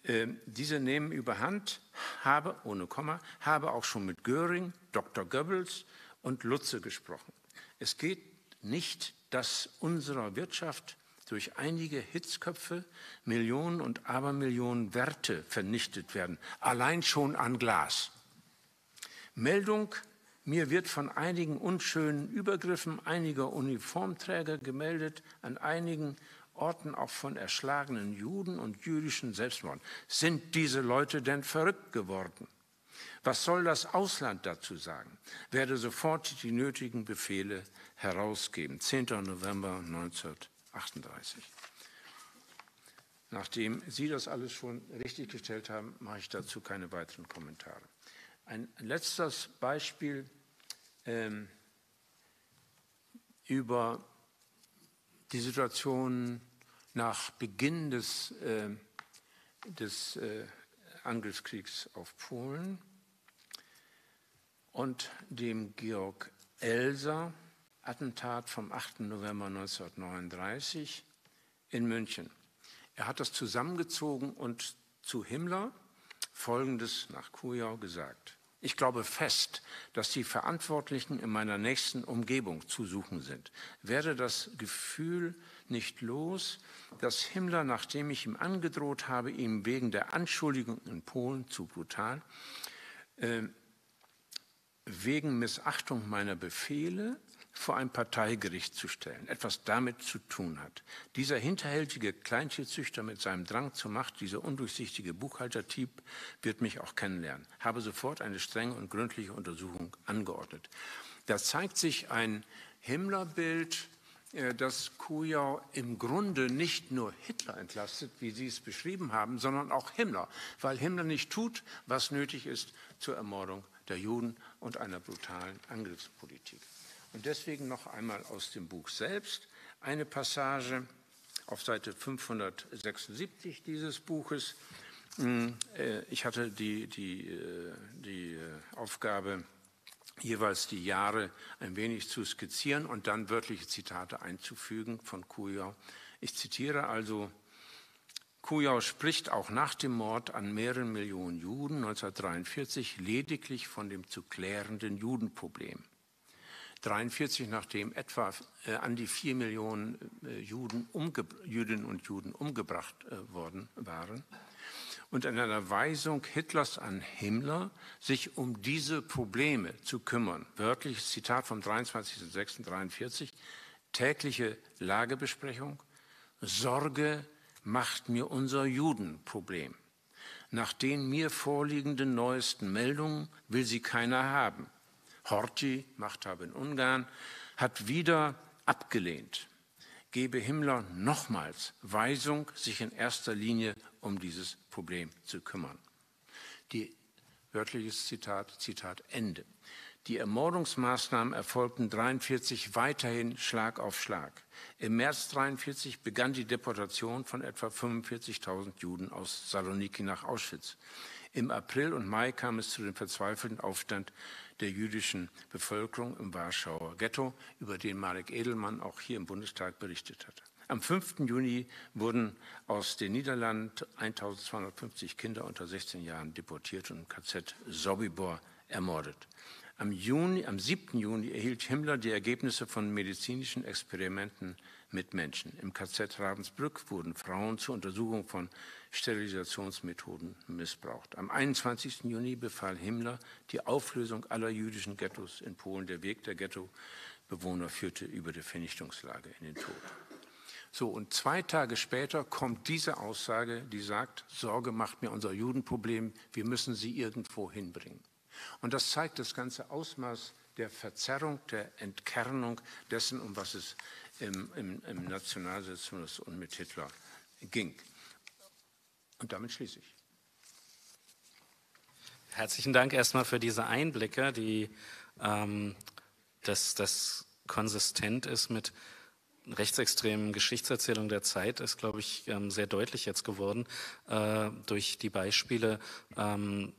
Speaker 5: ähm, diese nehmen überhand, habe, ohne Komma, habe auch schon mit Göring, Dr. Goebbels und Lutze gesprochen. Es geht nicht, dass unserer Wirtschaft durch einige Hitzköpfe Millionen und Abermillionen Werte vernichtet werden, allein schon an Glas. Meldung, mir wird von einigen unschönen Übergriffen einiger Uniformträger gemeldet, an einigen Orten auch von erschlagenen Juden und jüdischen Selbstmorden. Sind diese Leute denn verrückt geworden? Was soll das Ausland dazu sagen? Werde sofort die nötigen Befehle herausgeben. 10. November 1938. Nachdem Sie das alles schon richtig gestellt haben, mache ich dazu keine weiteren Kommentare. Ein letztes Beispiel ähm, über die Situation nach Beginn des, äh, des äh, Angriffskriegs auf Polen und dem Georg Elser Attentat vom 8. November 1939 in München. Er hat das zusammengezogen und zu Himmler Folgendes nach Kujau gesagt. Ich glaube fest, dass die Verantwortlichen in meiner nächsten Umgebung zu suchen sind. Werde das Gefühl nicht los, dass Himmler, nachdem ich ihm angedroht habe, ihm wegen der Anschuldigung in Polen zu brutal, äh, wegen Missachtung meiner Befehle vor ein Parteigericht zu stellen, etwas damit zu tun hat. Dieser hinterhältige Kleintierzüchter mit seinem Drang zur Macht, dieser undurchsichtige Buchhaltertyp, wird mich auch kennenlernen. Habe sofort eine strenge und gründliche Untersuchung angeordnet. Da zeigt sich ein Himmlerbild, äh, dass Kujau im Grunde nicht nur Hitler entlastet, wie Sie es beschrieben haben, sondern auch Himmler, weil Himmler nicht tut, was nötig ist zur Ermordung der Juden und einer brutalen Angriffspolitik. Und deswegen noch einmal aus dem Buch selbst eine Passage auf Seite 576 dieses Buches. Hm, äh, ich hatte die, die, äh, die Aufgabe, jeweils die Jahre ein wenig zu skizzieren und dann wörtliche Zitate einzufügen von Kujau. Ich zitiere also, Kujau spricht auch nach dem Mord an mehreren Millionen Juden 1943 lediglich von dem zu klärenden Judenproblem. 1943, nachdem etwa äh, an die vier Millionen äh, Juden Jüdinnen und Juden umgebracht äh, worden waren, und in einer Weisung Hitlers an Himmler, sich um diese Probleme zu kümmern. Wörtliches Zitat vom 23.06.43, tägliche Lagebesprechung, Sorge macht mir unser Judenproblem. Nach den mir vorliegenden neuesten Meldungen will sie keiner haben. Horthy, Machthaber in Ungarn, hat wieder abgelehnt. Gebe Himmler nochmals Weisung, sich in erster Linie um dieses Problem zu kümmern. Die wörtliches Zitat, Zitat Ende. Die Ermordungsmaßnahmen erfolgten 43 weiterhin Schlag auf Schlag. Im März 43 begann die Deportation von etwa 45.000 Juden aus Saloniki nach Auschwitz. Im April und Mai kam es zu dem verzweifelten Aufstand der jüdischen Bevölkerung im Warschauer Ghetto, über den Marek Edelmann auch hier im Bundestag berichtet hat. Am 5. Juni wurden aus den Niederlanden 1250 Kinder unter 16 Jahren deportiert und im KZ Sobibor ermordet. Am, Juni, am 7. Juni erhielt Himmler die Ergebnisse von medizinischen Experimenten mit Menschen. Im KZ Ravensbrück wurden Frauen zur Untersuchung von Sterilisationsmethoden missbraucht. Am 21. Juni befahl Himmler die Auflösung aller jüdischen Ghettos in Polen. Der Weg der Ghettobewohner führte über die Vernichtungslager in den Tod. So, und zwei Tage später kommt diese Aussage, die sagt, Sorge macht mir unser Judenproblem, wir müssen sie irgendwo hinbringen. Und das zeigt das ganze Ausmaß der Verzerrung, der Entkernung dessen, um was es im, im, im Nationalsozialismus und mit Hitler ging. Und damit schließe ich.
Speaker 2: Herzlichen Dank erstmal für diese Einblicke, die ähm, dass das konsistent ist mit rechtsextremen Geschichtserzählung der Zeit ist, glaube ich, ähm, sehr deutlich jetzt geworden äh, durch die Beispiele, ähm,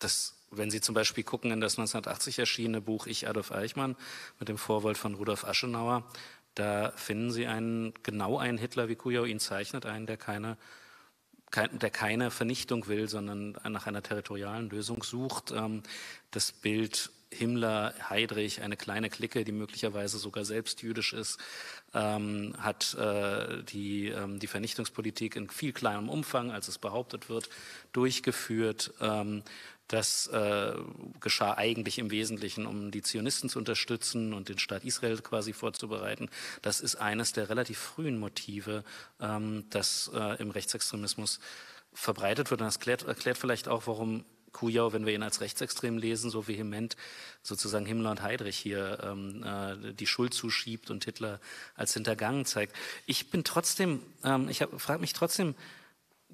Speaker 2: dass wenn Sie zum Beispiel gucken in das 1980 erschienene Buch Ich Adolf Eichmann mit dem Vorwort von Rudolf Aschenauer, da finden Sie einen, genau einen Hitler, wie Kujau ihn zeichnet, einen, der keine, der keine Vernichtung will, sondern nach einer territorialen Lösung sucht. Ähm, das Bild Himmler, Heydrich, eine kleine Clique, die möglicherweise sogar selbst jüdisch ist, ähm, hat äh, die, ähm, die Vernichtungspolitik in viel kleinerem Umfang, als es behauptet wird, durchgeführt. Ähm, das äh, geschah eigentlich im Wesentlichen, um die Zionisten zu unterstützen und den Staat Israel quasi vorzubereiten. Das ist eines der relativ frühen Motive, ähm, das äh, im Rechtsextremismus verbreitet wird. Und das erklärt, erklärt vielleicht auch, warum Kujau, wenn wir ihn als rechtsextrem lesen, so vehement sozusagen Himmler und Heydrich hier ähm, äh, die Schuld zuschiebt und Hitler als hintergangen zeigt. Ich bin trotzdem, ähm, ich frage mich trotzdem,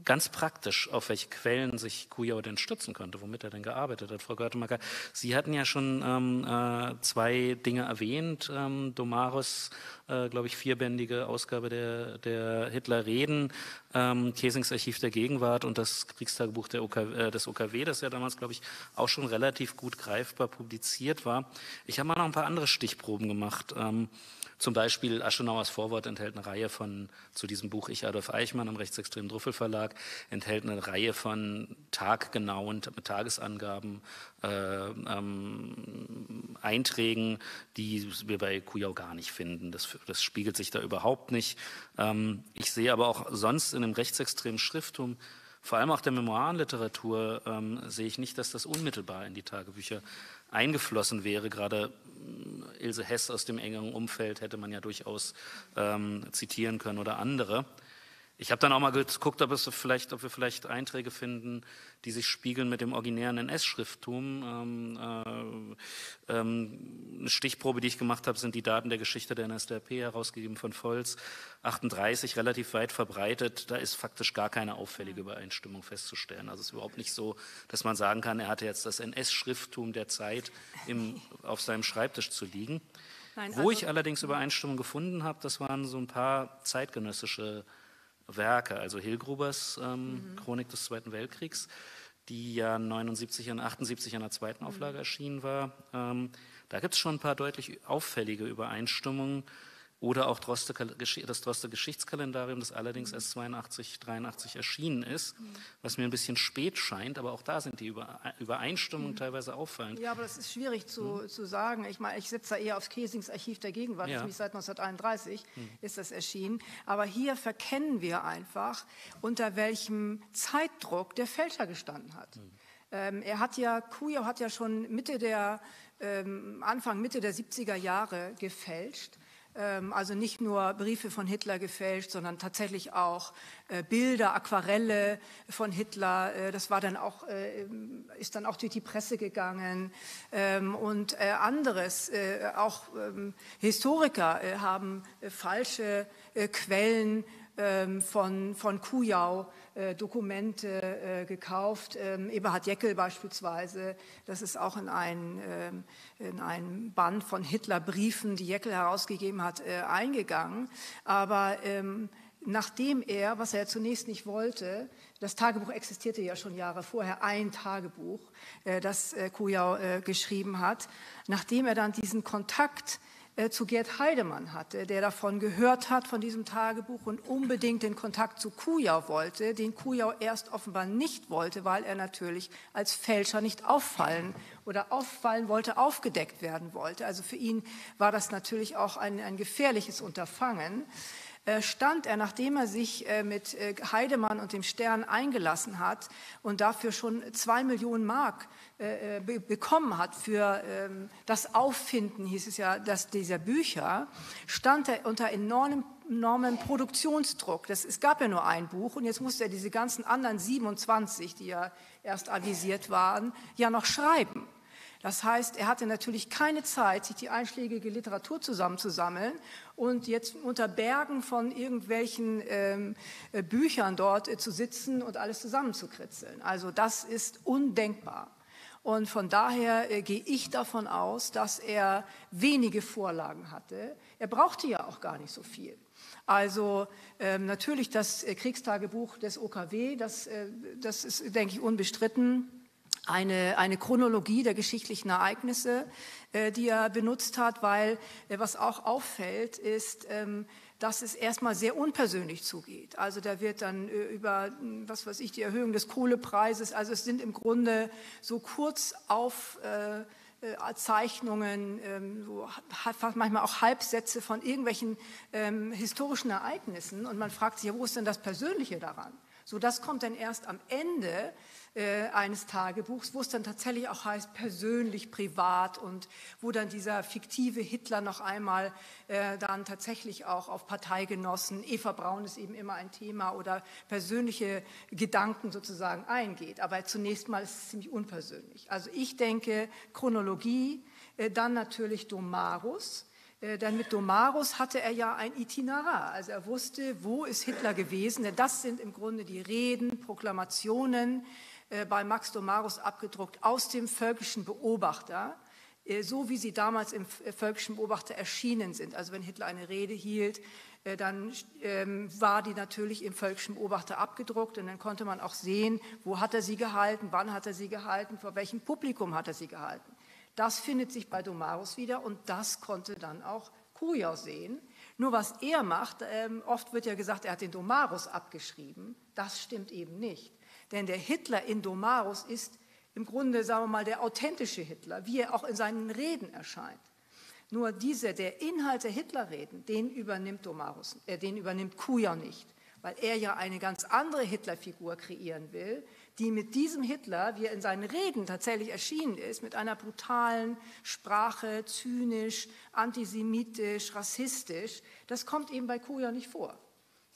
Speaker 2: ganz praktisch, auf welche Quellen sich Kujau denn stützen könnte, womit er denn gearbeitet hat. Frau Görtemacker, Sie hatten ja schon ähm, äh, zwei Dinge erwähnt. Ähm, Domaros, äh, glaube ich, vierbändige Ausgabe der, der Hitler-Reden, ähm, Kesings Archiv der Gegenwart und das Kriegstagebuch der OK, äh, des OKW, das ja damals, glaube ich, auch schon relativ gut greifbar publiziert war. Ich habe mal noch ein paar andere Stichproben gemacht. Ähm, zum Beispiel Aschenauers Vorwort enthält eine Reihe von, zu diesem Buch Ich Adolf Eichmann im rechtsextremen Druffel Verlag, enthält eine Reihe von taggenauen Tagesangaben, äh, ähm, Einträgen, die wir bei Kujau gar nicht finden. Das, das spiegelt sich da überhaupt nicht. Ähm, ich sehe aber auch sonst in dem rechtsextremen Schrifttum vor allem auch der Memoirenliteratur ähm, sehe ich nicht, dass das unmittelbar in die Tagebücher eingeflossen wäre. Gerade äh, Ilse Hess aus dem engeren Umfeld hätte man ja durchaus ähm, zitieren können oder andere. Ich habe dann auch mal geguckt, ob, es vielleicht, ob wir vielleicht Einträge finden, die sich spiegeln mit dem originären NS-Schrifttum. Ähm, äh, ähm, eine Stichprobe, die ich gemacht habe, sind die Daten der Geschichte der NSDAP, herausgegeben von Volz, 38, relativ weit verbreitet. Da ist faktisch gar keine auffällige Übereinstimmung festzustellen. Also es ist überhaupt nicht so, dass man sagen kann, er hatte jetzt das NS-Schrifttum der Zeit im, auf seinem Schreibtisch zu liegen. Nein, also Wo ich allerdings Übereinstimmung gefunden habe, das waren so ein paar zeitgenössische Werke, also Hilgrubers ähm, mhm. Chronik des Zweiten Weltkriegs, die ja 79 und 78 in der zweiten mhm. Auflage erschienen war. Ähm, da gibt es schon ein paar deutlich auffällige Übereinstimmungen. Oder auch Droste, das Droste Geschichtskalendarium, das allerdings erst 82, 83 erschienen ist, mhm. was mir ein bisschen spät scheint, aber auch da sind die Übereinstimmungen mhm. teilweise auffallend.
Speaker 4: Ja, aber das ist schwierig zu, mhm. zu sagen. Ich meine, ich sitze da eher aufs Kesings Archiv der Gegenwart, ja. nämlich seit 1931 mhm. ist das erschienen. Aber hier verkennen wir einfach, unter welchem Zeitdruck der Fälscher gestanden hat. Mhm. Ähm, er hat ja, Kujau hat ja schon Mitte der, ähm, Anfang, Mitte der 70er Jahre gefälscht also nicht nur Briefe von Hitler gefälscht, sondern tatsächlich auch äh, Bilder, Aquarelle von Hitler. Äh, das war dann auch, äh, ist dann auch durch die Presse gegangen. Ähm, und anderes, auch ähm, Historiker haben falsche Quellen von, von Kujau äh, Dokumente äh, gekauft. Ähm, Eberhard Jeckel beispielsweise, das ist auch in, ein, ähm, in einen Band von Hitlerbriefen, die Jeckel herausgegeben hat, äh, eingegangen. Aber ähm, nachdem er, was er zunächst nicht wollte, das Tagebuch existierte ja schon Jahre vorher, ein Tagebuch, das Kujau geschrieben hat, nachdem er dann diesen Kontakt zu Gerd Heidemann hatte, der davon gehört hat, von diesem Tagebuch und unbedingt den Kontakt zu Kujau wollte, den Kujau erst offenbar nicht wollte, weil er natürlich als Fälscher nicht auffallen oder auffallen wollte, aufgedeckt werden wollte. Also für ihn war das natürlich auch ein, ein gefährliches Unterfangen. Äh, stand er, nachdem er sich äh, mit äh, Heidemann und dem Stern eingelassen hat und dafür schon zwei Millionen Mark bekommen hat für ähm, das Auffinden, hieß es ja, dass dieser Bücher, stand er unter enormem enormen Produktionsdruck. Das, es gab ja nur ein Buch und jetzt musste er diese ganzen anderen 27, die ja erst avisiert waren, ja noch schreiben. Das heißt, er hatte natürlich keine Zeit, sich die einschlägige Literatur zusammenzusammeln und jetzt unter Bergen von irgendwelchen ähm, äh, Büchern dort äh, zu sitzen und alles zusammenzukritzeln. Also das ist undenkbar. Und von daher äh, gehe ich davon aus, dass er wenige Vorlagen hatte. Er brauchte ja auch gar nicht so viel. Also ähm, natürlich das äh, Kriegstagebuch des OKW, das, äh, das ist, denke ich, unbestritten eine, eine Chronologie der geschichtlichen Ereignisse, äh, die er benutzt hat, weil äh, was auch auffällt, ist, ähm, dass es erstmal sehr unpersönlich zugeht. Also da wird dann äh, über, was weiß ich, die Erhöhung des Kohlepreises, also es sind im Grunde so kurz auf äh, äh Zeichnungen, ähm, so, manchmal auch Halbsätze von irgendwelchen ähm, historischen Ereignissen und man fragt sich, ja, wo ist denn das Persönliche daran? So, das kommt dann erst am Ende äh, eines Tagebuchs, wo es dann tatsächlich auch heißt, persönlich, privat und wo dann dieser fiktive Hitler noch einmal äh, dann tatsächlich auch auf Parteigenossen, Eva Braun ist eben immer ein Thema oder persönliche Gedanken sozusagen eingeht. Aber zunächst mal ist es ziemlich unpersönlich. Also ich denke Chronologie, äh, dann natürlich Domarus, äh, denn mit Domarus hatte er ja ein Itinerar. Also er wusste, wo ist Hitler gewesen. Denn das sind im Grunde die Reden, Proklamationen, bei Max Domarus abgedruckt aus dem Völkischen Beobachter, äh, so wie sie damals im äh, Völkischen Beobachter erschienen sind. Also wenn Hitler eine Rede hielt, dann ähm, war die natürlich im Völkischen Beobachter abgedruckt und dann konnte man auch sehen, wo hat er sie gehalten, wann hat er sie gehalten, vor welchem Publikum hat er sie gehalten. Das findet sich bei Domarus wieder und das konnte dann auch Kujau sehen. Nur was er macht, ähm, oft wird ja gesagt, er hat den Domarus abgeschrieben. Das stimmt eben nicht. Denn der Hitler in Domarus ist im Grunde, sagen wir mal, der authentische Hitler, wie er auch in seinen Reden erscheint. Nur diese, der Inhalt der Hitlerreden, den übernimmt Domarus, äh, den übernimmt Kuja nicht, weil er ja eine ganz andere Hitlerfigur kreieren will, die mit diesem Hitler, wie er in seinen Reden tatsächlich erschienen ist, mit einer brutalen Sprache, zynisch, antisemitisch, rassistisch, das kommt eben bei Kuja nicht vor.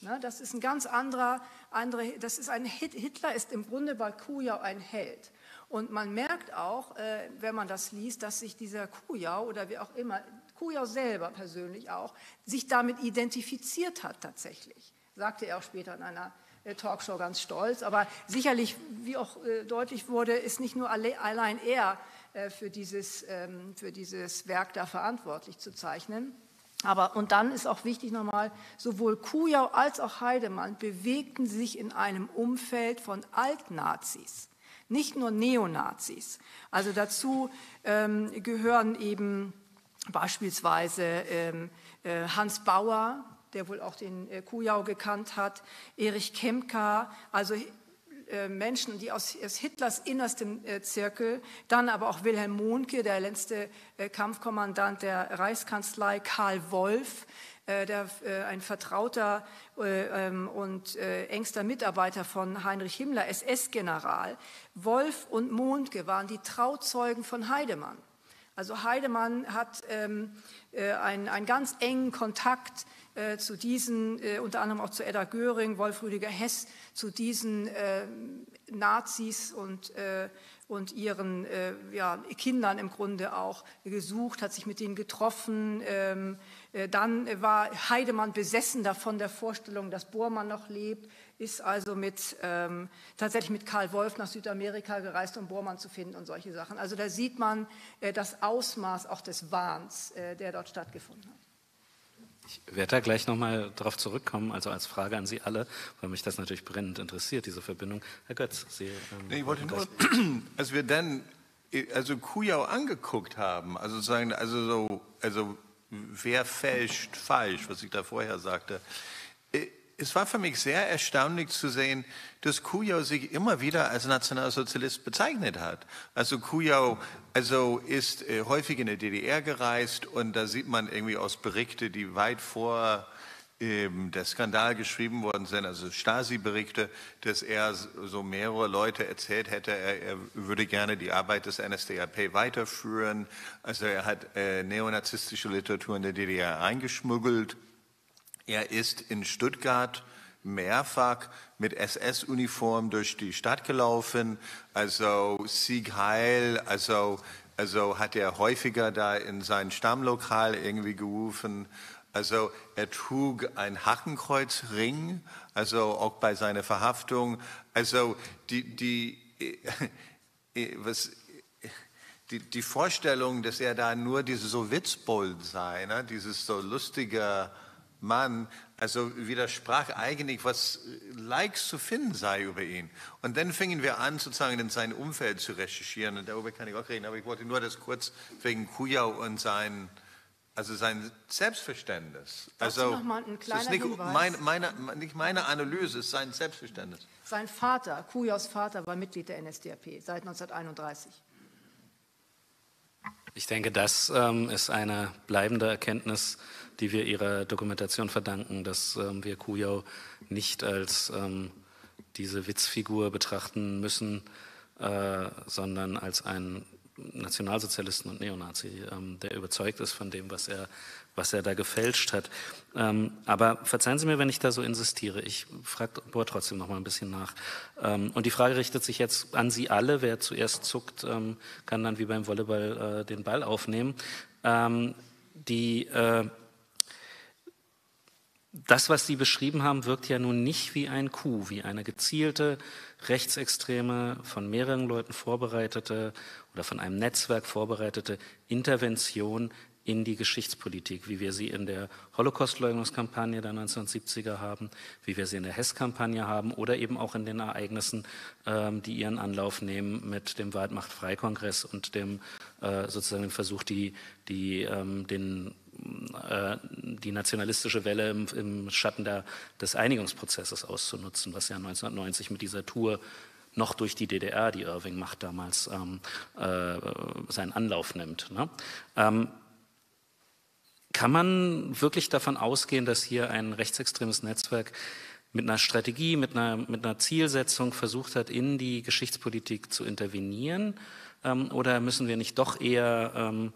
Speaker 4: Na, das ist ein ganz anderer, andere, das ist ein Hitler ist im Grunde bei Kujau ein Held. Und man merkt auch, äh, wenn man das liest, dass sich dieser Kujau oder wie auch immer, Kujau selber persönlich auch, sich damit identifiziert hat tatsächlich. Sagte er auch später in einer äh, Talkshow ganz stolz. Aber sicherlich, wie auch äh, deutlich wurde, ist nicht nur allein er für, dieses, ähm, für dieses Werk da verantwortlich zu zeichnen. Aber, und dann ist auch wichtig nochmal, sowohl Kujau als auch Heidemann bewegten sich in einem Umfeld von Altnazis. nicht nur Neonazis. Also dazu ähm, gehören eben beispielsweise ähm, äh, Hans Bauer, der wohl auch den äh, Kujau gekannt hat, Erich Kemka, also Menschen, die aus, aus Hitlers innerstem äh, Zirkel, dann aber auch Wilhelm Mohnke, der letzte äh, Kampfkommandant der Reichskanzlei, Karl Wolf, der, ein vertrauter ähm, und engster Mitarbeiter von Heinrich Himmler, SS-General. Wolf und Mohnke waren die Trauzeugen von Heidemann. Also Heidemann hat ähm, einen, einen ganz engen Kontakt äh, zu diesen, äh, unter anderem auch zu Edda Göring, Wolf Rüdiger Hess, zu diesen äh, Nazis und, äh, und ihren äh, ja, Kindern im Grunde auch gesucht, hat sich mit ihnen getroffen. Ähm, äh, dann war Heidemann besessen davon der Vorstellung, dass Bormann noch lebt, ist also mit, ähm, tatsächlich mit Karl Wolf nach Südamerika gereist, um Bormann zu finden und solche Sachen. Also da sieht man das Ausmaß auch des Wahns, der dort stattgefunden hat.
Speaker 2: Ich werde da gleich nochmal darauf zurückkommen, also als Frage an Sie alle, weil mich das natürlich brennend interessiert, diese Verbindung. Herr Götz, Sie. Ähm,
Speaker 3: nee, ich wollte nur, als wir dann also Kujau angeguckt haben, also sagen, also so, also wer fälscht falsch, was ich da vorher sagte, äh, es war für mich sehr erstaunlich zu sehen, dass Kujau sich immer wieder als Nationalsozialist bezeichnet hat. Also Kujau also ist äh, häufig in der DDR gereist und da sieht man irgendwie aus Berichte, die weit vor ähm, der Skandal geschrieben worden sind, also Stasi-Berichte, dass er so mehrere Leute erzählt hätte, er, er, würde gerne die Arbeit des NSDAP weiterführen. Also er hat äh, neonazistische Literatur in der DDR eingeschmuggelt. Er ist in Stuttgart mehrfach mit SS-Uniform durch die Stadt gelaufen. Also Sieg Heil, also, also hat er häufiger da in sein Stammlokal irgendwie gerufen. Also er trug ein Hakenkreuzring, also auch bei seiner Verhaftung. Also die, die, was, die, die Vorstellung, dass er da nur dieses so Witzbold sei, ne? dieses so lustige Mann, also widersprach eigentlich, was Likes zu finden sei über ihn. Und dann fingen wir an, sozusagen in sein Umfeld zu recherchieren. Und darüber kann ich auch reden, aber ich wollte nur das kurz wegen Kujau und sein, also sein Selbstverständnis.
Speaker 4: also, noch mal ein kleiner
Speaker 3: ist nicht, meine, meine, nicht meine Analyse, es ist sein Selbstverständnis.
Speaker 4: Sein Vater, Kujaus Vater, war Mitglied der NSDAP seit 1931.
Speaker 2: Ich denke, das ähm, ist eine bleibende Erkenntnis die wir ihrer Dokumentation verdanken, dass ähm, wir Kujau nicht als ähm, diese Witzfigur betrachten müssen, äh, sondern als einen Nationalsozialisten und Neonazi, ähm, der überzeugt ist von dem, was er, was er da gefälscht hat. Ähm, aber verzeihen Sie mir, wenn ich da so insistiere. Ich frage aber trotzdem noch mal ein bisschen nach. Ähm, und die Frage richtet sich jetzt an Sie alle. Wer zuerst zuckt, ähm, kann dann wie beim Volleyball äh, den Ball aufnehmen. Ähm, die äh, das, was Sie beschrieben haben, wirkt ja nun nicht wie ein Coup, wie eine gezielte, rechtsextreme, von mehreren Leuten vorbereitete oder von einem Netzwerk vorbereitete Intervention in die Geschichtspolitik, wie wir sie in der Holocaustleugnungskampagne der 1970er haben, wie wir sie in der Hess-Kampagne haben oder eben auch in den Ereignissen, ähm, die ihren Anlauf nehmen mit dem Waldmacht-Freikongress und dem äh, sozusagen Versuch, die, die, ähm, den äh, die nationalistische Welle im, im Schatten der, des Einigungsprozesses auszunutzen, was ja 1990 mit dieser Tour noch durch die DDR, die Irving macht damals, ähm, äh, seinen Anlauf nimmt. Ne? Ähm, kann man wirklich davon ausgehen, dass hier ein rechtsextremes Netzwerk mit einer Strategie, mit einer, mit einer Zielsetzung versucht hat, in die Geschichtspolitik zu intervenieren? Ähm, oder müssen wir nicht doch eher ähm,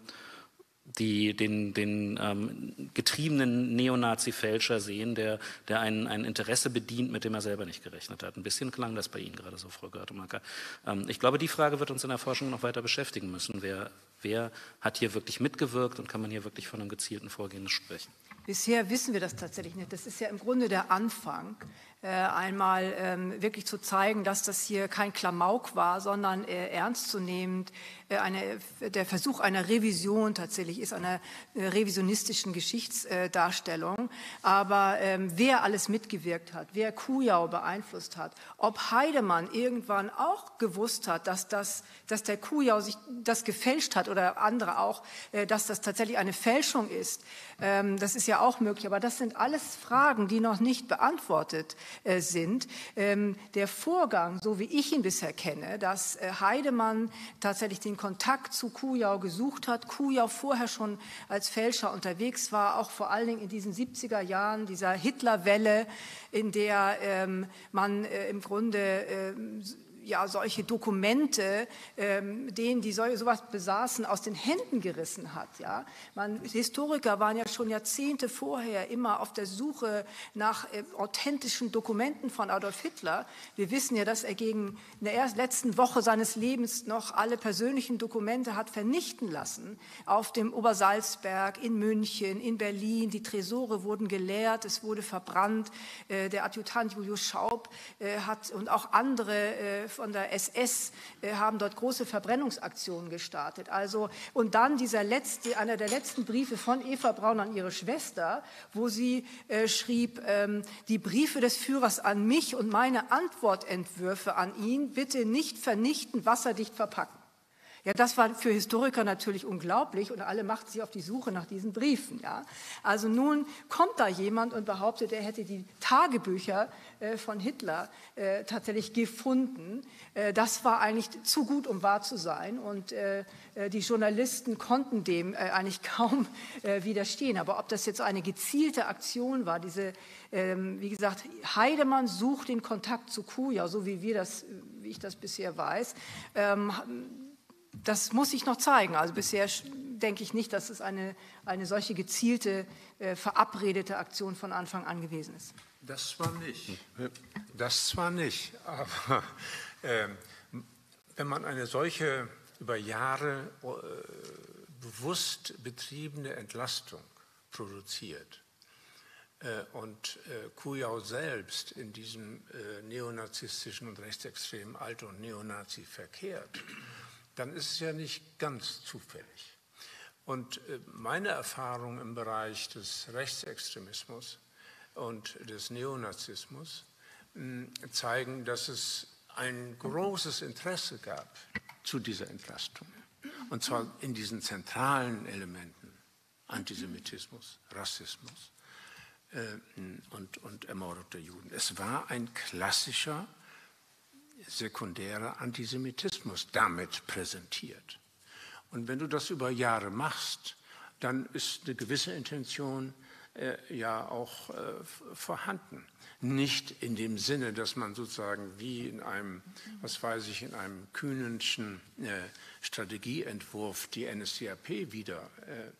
Speaker 2: die, den, den ähm, getriebenen Neonazi-Fälscher sehen, der, der ein, ein Interesse bedient, mit dem er selber nicht gerechnet hat. Ein bisschen klang das bei Ihnen gerade so, Frau Görtemacker. Ähm, ich glaube, die Frage wird uns in der Forschung noch weiter beschäftigen müssen. Wer, wer hat hier wirklich mitgewirkt und kann man hier wirklich von einem gezielten Vorgehen sprechen?
Speaker 4: Bisher wissen wir das tatsächlich nicht. Das ist ja im Grunde der Anfang. Äh, einmal ähm, wirklich zu zeigen, dass das hier kein Klamauk war, sondern äh, ernstzunehmend äh, eine, der Versuch einer Revision tatsächlich ist, einer revisionistischen Geschichtsdarstellung. Aber ähm, wer alles mitgewirkt hat, wer Kujau beeinflusst hat, ob Heidemann irgendwann auch gewusst hat, dass, das, dass der Kujau sich das gefälscht hat oder andere auch, dass das tatsächlich eine Fälschung ist, ähm, das ist ja auch möglich. Aber das sind alles Fragen, die noch nicht beantwortet sind. Ähm, der Vorgang, so wie ich ihn bisher kenne, dass Heidemann tatsächlich den Kontakt zu Kujau gesucht hat. Kujau vorher schon als Fälscher unterwegs war, auch vor allen Dingen in diesen 70er Jahren dieser Hitlerwelle, in der ähm, man äh, im Grunde äh, ja, solche Dokumente, ähm, denen, die so, sowas besaßen, aus den Händen gerissen hat. Ja? Man, Historiker waren ja schon Jahrzehnte vorher immer auf der Suche nach äh, authentischen Dokumenten von Adolf Hitler. Wir wissen ja, dass er gegen in der ersten, letzten Woche seines Lebens noch alle persönlichen Dokumente hat vernichten lassen. Auf dem Obersalzberg, in München, in Berlin. Die Tresore wurden geleert, es wurde verbrannt. Äh, der Adjutant Julius Schaub äh, hat und auch andere äh, von der SS äh, haben dort große Verbrennungsaktionen gestartet. Also, und dann dieser letzte, einer der letzten Briefe von Eva Braun an ihre Schwester, wo sie äh, schrieb, ähm, die Briefe des Führers an mich und meine Antwortentwürfe an ihn bitte nicht vernichten, wasserdicht verpacken. Ja, das war für Historiker natürlich unglaublich und alle machten sich auf die Suche nach diesen Briefen. Ja. Also nun kommt da jemand und behauptet, er hätte die Tagebücher äh, von Hitler äh, tatsächlich gefunden. Äh, das war eigentlich zu gut, um wahr zu sein und äh, äh, die Journalisten konnten dem äh, eigentlich kaum widerstehen. Aber ob das jetzt eine gezielte Aktion war, diese, ähm, wie gesagt, Heidemann sucht den Kontakt zu Kuja, so wie wir das, wie ich das bisher weiß, ähm, das muss sich noch zeigen. Also bisher denke ich nicht, dass es eine, eine solche gezielte, äh, verabredete Aktion von Anfang an gewesen ist.
Speaker 5: Das zwar nicht. Das zwar nicht, aber äh, wenn man eine solche über Jahre äh, bewusst betriebene Entlastung produziert äh, und äh, Kujau selbst in diesem äh, neonazistischen und rechtsextremen Alter und Neonazi verkehrt, dann ist es ja nicht ganz zufällig. Und äh, meine Erfahrung im Bereich des Rechtsextremismus und des Neonazismus hm, zeigen, dass es ein großes Interesse gab zu dieser Entlastung. Und zwar in diesen zentralen Elementen, Antisemitismus, Rassismus äh, und, und Ermordung der Juden. Es war ein klassischer sekundärer Antisemitismus damit präsentiert. Und wenn du das über Jahre machst, dann ist eine gewisse Intention äh, ja auch äh, vorhanden. Nicht in dem Sinne, dass man sozusagen wie in einem, was weiß ich, in einem kühnenschen äh, Strategieentwurf die NSDAP wieder äh,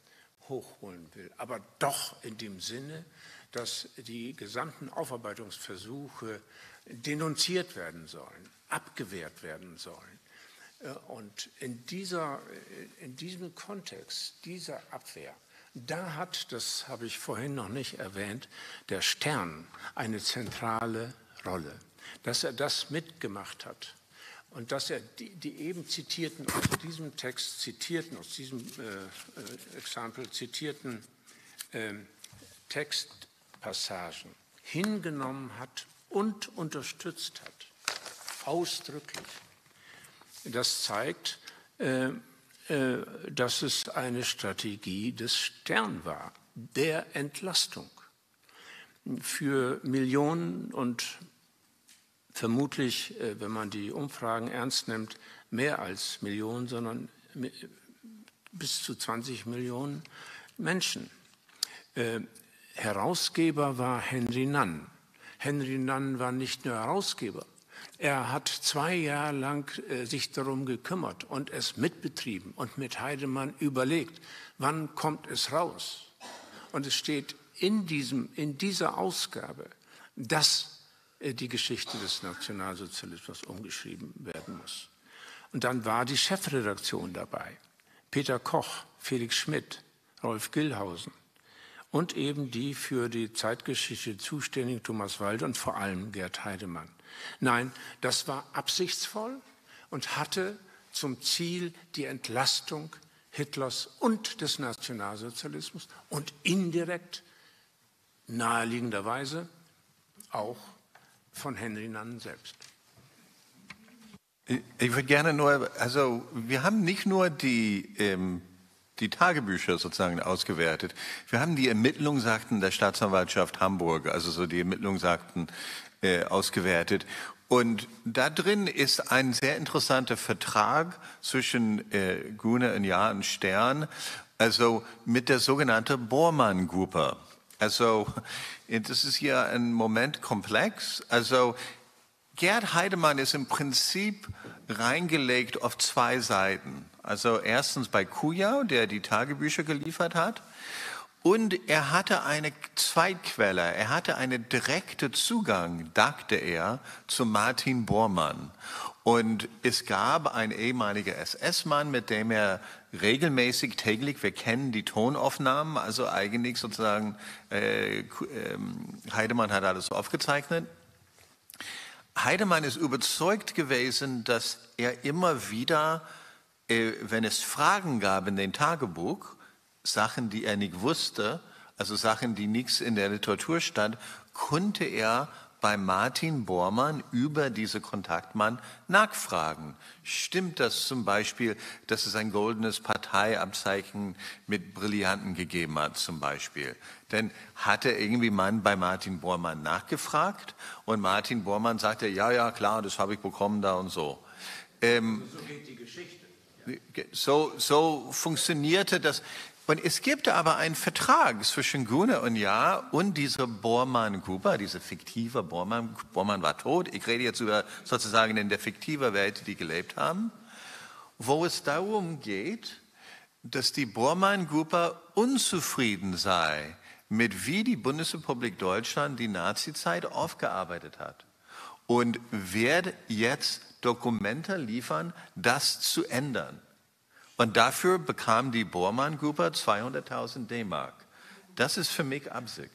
Speaker 5: hochholen will, aber doch in dem Sinne, dass die gesamten Aufarbeitungsversuche denunziert werden sollen, abgewehrt werden sollen. Äh, und in, dieser, äh, in diesem Kontext dieser Abwehr, da hat, das habe ich vorhin noch nicht erwähnt, der Stern eine zentrale Rolle. Dass er das mitgemacht hat und dass er die, die eben zitierten, aus diesem Text zitierten, aus diesem äh, äh Exempel zitierten äh, Textpassagen hingenommen hat und unterstützt hat, ausdrücklich. Das zeigt, äh, äh, dass es eine Strategie des Stern war, der Entlastung für Millionen und vermutlich, äh, wenn man die Umfragen ernst nimmt, mehr als Millionen, sondern bis zu 20 Millionen Menschen. Äh, Herausgeber war Henry Nunn. Henry Nunn war nicht nur Herausgeber, er hat zwei Jahre lang äh, sich darum gekümmert und es mitbetrieben und mit Heidemann überlegt, wann kommt es raus. Und es steht in, diesem, in dieser Ausgabe, dass äh, die Geschichte des Nationalsozialismus umgeschrieben werden muss. Und dann war die Chefredaktion dabei. Peter Koch, Felix Schmidt, Rolf Gillhausen, und eben die für die Zeitgeschichte zuständigen Thomas Walde und vor allem Gerd Heidemann. Nein, das war absichtsvoll und hatte zum Ziel die Entlastung Hitlers und des Nationalsozialismus und indirekt naheliegenderweise auch von Henry Nannen selbst.
Speaker 3: Ich würde gerne nur, also wir haben nicht nur die, ähm, die Tagebücher sozusagen ausgewertet. Wir haben die Ermittlungen, sagten der Staatsanwaltschaft Hamburg, also so die Ermittlungen sagten, äh, ausgewertet. Und da drin ist ein sehr interessanter Vertrag zwischen äh, Gune und Jahr und Stern, also mit der sogenannten Bormann-Gruppe. Also das ist hier ein Moment komplex. Also Gerd Heidemann ist im Prinzip reingelegt auf zwei Seiten. Also erstens bei Kujau, der die Tagebücher geliefert hat. Und er hatte eine Zweitquelle, er hatte einen direkten Zugang, dachte er, zu Martin Bormann. Und es gab einen ehemaligen SS-Mann, mit dem er regelmäßig täglich, wir kennen die Tonaufnahmen, also eigentlich sozusagen, äh, ähm, Heidemann hat alles aufgezeichnet. Heidemann ist überzeugt gewesen, dass er immer wieder, wenn es Fragen gab in dem Tagebuch, Sachen, die er nicht wusste, also Sachen, die nichts in der Literatur stand, konnte er bei Martin Bormann über diese Kontaktmann nachfragen. Stimmt das zum Beispiel, dass es ein goldenes Parteiabzeichen mit Brillanten gegeben hat, zum Beispiel? Denn hatte irgendwie Mann bei Martin Bormann nachgefragt und Martin Bormann sagte, ja, ja, klar, das habe ich bekommen da und so. Ähm, so geht die Geschichte. So, so funktionierte das. Und es gibt aber einen Vertrag zwischen Gune und Ja und dieser Bormann-Gruppe, diese fiktive Bormann. Bormann war tot. Ich rede jetzt über sozusagen in der fiktiven Welt, die gelebt haben, wo es darum geht, dass die Bormann-Gruppe unzufrieden sei mit wie die Bundesrepublik Deutschland die Nazizeit aufgearbeitet hat und wird jetzt Dokumente liefern, das zu ändern. Und dafür bekam die Bormann-Gruppe 200.000 D-Mark. Das ist für mich Absicht.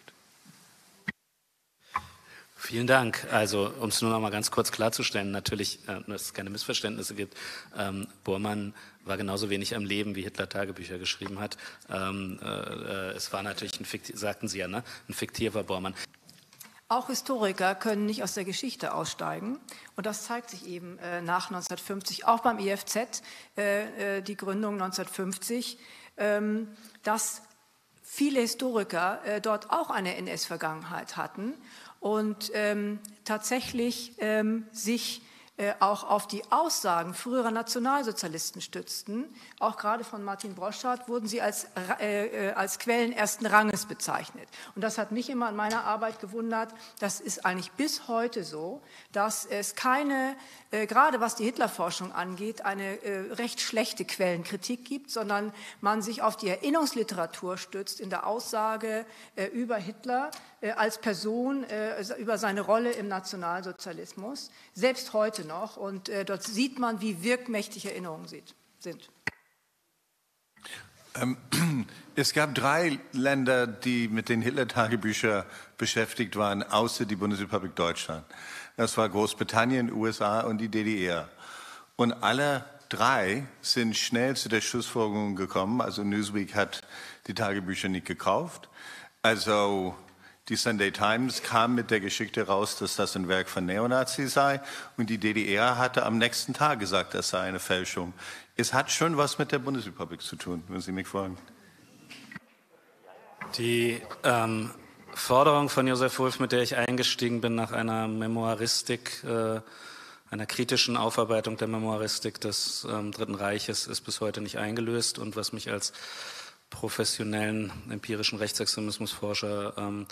Speaker 2: Vielen Dank. Also, um es nur noch mal ganz kurz klarzustellen, natürlich, äh, dass es keine Missverständnisse gibt. Ähm, Bormann war genauso wenig am Leben, wie Hitler Tagebücher geschrieben hat. Ähm, äh, äh es war natürlich ein, sagten Sie ja, ne? ein fiktiver Bormann.
Speaker 4: Auch Historiker können nicht aus der Geschichte aussteigen. Und das zeigt sich eben äh, nach 1950, auch beim IFZ, äh, äh, die Gründung 1950, ähm, dass viele Historiker äh, dort auch eine NS-Vergangenheit hatten und ähm, tatsächlich ähm, sich äh, auch auf die Aussagen früherer Nationalsozialisten stützten. Auch gerade von Martin Broschardt wurden sie als, äh, äh, als Quellen ersten Ranges bezeichnet. Und das hat mich immer in meiner Arbeit gewundert. Das ist eigentlich bis heute so, dass es keine, äh, gerade was die Hitlerforschung angeht, eine äh, recht schlechte Quellenkritik gibt, sondern man sich auf die Erinnerungsliteratur stützt in der Aussage äh, über Hitler als Person, über seine Rolle im Nationalsozialismus, selbst heute noch. Und äh, dort sieht man, wie wirkmächtig Erinnerungen sind.
Speaker 3: Ähm, es gab drei Länder, die mit den Hitler-Tagebüchern beschäftigt waren, außer die Bundesrepublik Deutschland. Das war Großbritannien, USA und die DDR. Und alle drei sind schnell zu der Schlussfolgerung gekommen. Also Newsweek hat die Tagebücher nicht gekauft. Also die Sunday Times kam mit der Geschichte raus, dass das ein Werk von Neonazis sei und die DDR hatte am nächsten Tag gesagt, das sei eine Fälschung. Es hat schon was mit der Bundesrepublik zu tun, wenn Sie mich fragen.
Speaker 2: Die ähm, Forderung von Josef Wolf, mit der ich eingestiegen bin nach einer Memoiristik, äh, einer kritischen Aufarbeitung der Memoiristik des ähm, Dritten Reiches, ist bis heute nicht eingelöst und was mich als professionellen empirischen Rechtsextremismusforscher ähm,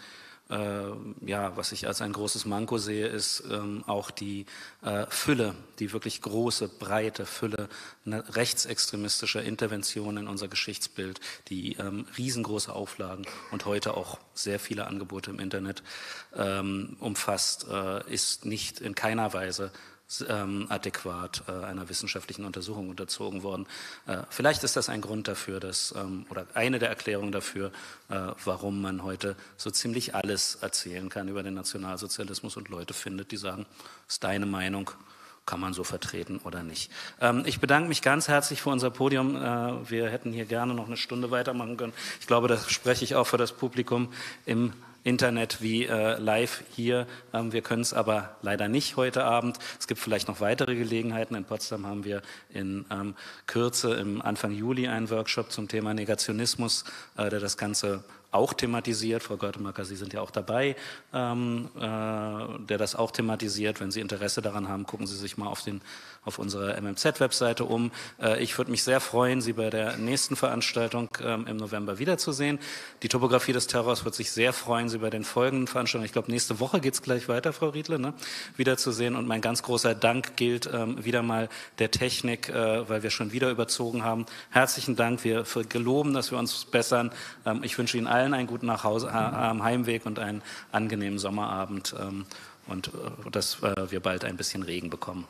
Speaker 2: äh, ja, was ich als ein großes Manko sehe, ist ähm, auch die äh, Fülle, die wirklich große, breite Fülle rechtsextremistischer Interventionen in unser Geschichtsbild, die ähm, riesengroße Auflagen und heute auch sehr viele Angebote im Internet ähm, umfasst, äh, ist nicht in keiner Weise ähm, adäquat äh, einer wissenschaftlichen Untersuchung unterzogen worden. Äh, vielleicht ist das ein Grund dafür, dass, ähm, oder eine der Erklärungen dafür, äh, warum man heute so ziemlich alles erzählen kann über den Nationalsozialismus und Leute findet, die sagen, ist deine Meinung, kann man so vertreten oder nicht. Ähm, ich bedanke mich ganz herzlich für unser Podium. Äh, wir hätten hier gerne noch eine Stunde weitermachen können. Ich glaube, das spreche ich auch für das Publikum im Internet wie äh, live hier. Ähm, wir können es aber leider nicht heute Abend. Es gibt vielleicht noch weitere Gelegenheiten. In Potsdam haben wir in ähm, Kürze im Anfang Juli einen Workshop zum Thema Negationismus, äh, der das Ganze auch thematisiert. Frau Görtemacker, Sie sind ja auch dabei, ähm, äh, der das auch thematisiert. Wenn Sie Interesse daran haben, gucken Sie sich mal auf, den, auf unserer MMZ-Webseite um. Äh, ich würde mich sehr freuen, Sie bei der nächsten Veranstaltung ähm, im November wiederzusehen. Die Topographie des Terrors wird sich sehr freuen, Sie bei den folgenden Veranstaltungen, ich glaube nächste Woche geht es gleich weiter, Frau Riedle, ne? wiederzusehen. Und mein ganz großer Dank gilt ähm, wieder mal der Technik, äh, weil wir schon wieder überzogen haben. Herzlichen Dank, wir geloben, dass wir uns bessern. Ähm, ich wünsche Ihnen allen allen einen guten Nachhause, äh, Heimweg und einen angenehmen Sommerabend ähm, und äh, dass äh, wir bald ein bisschen Regen bekommen.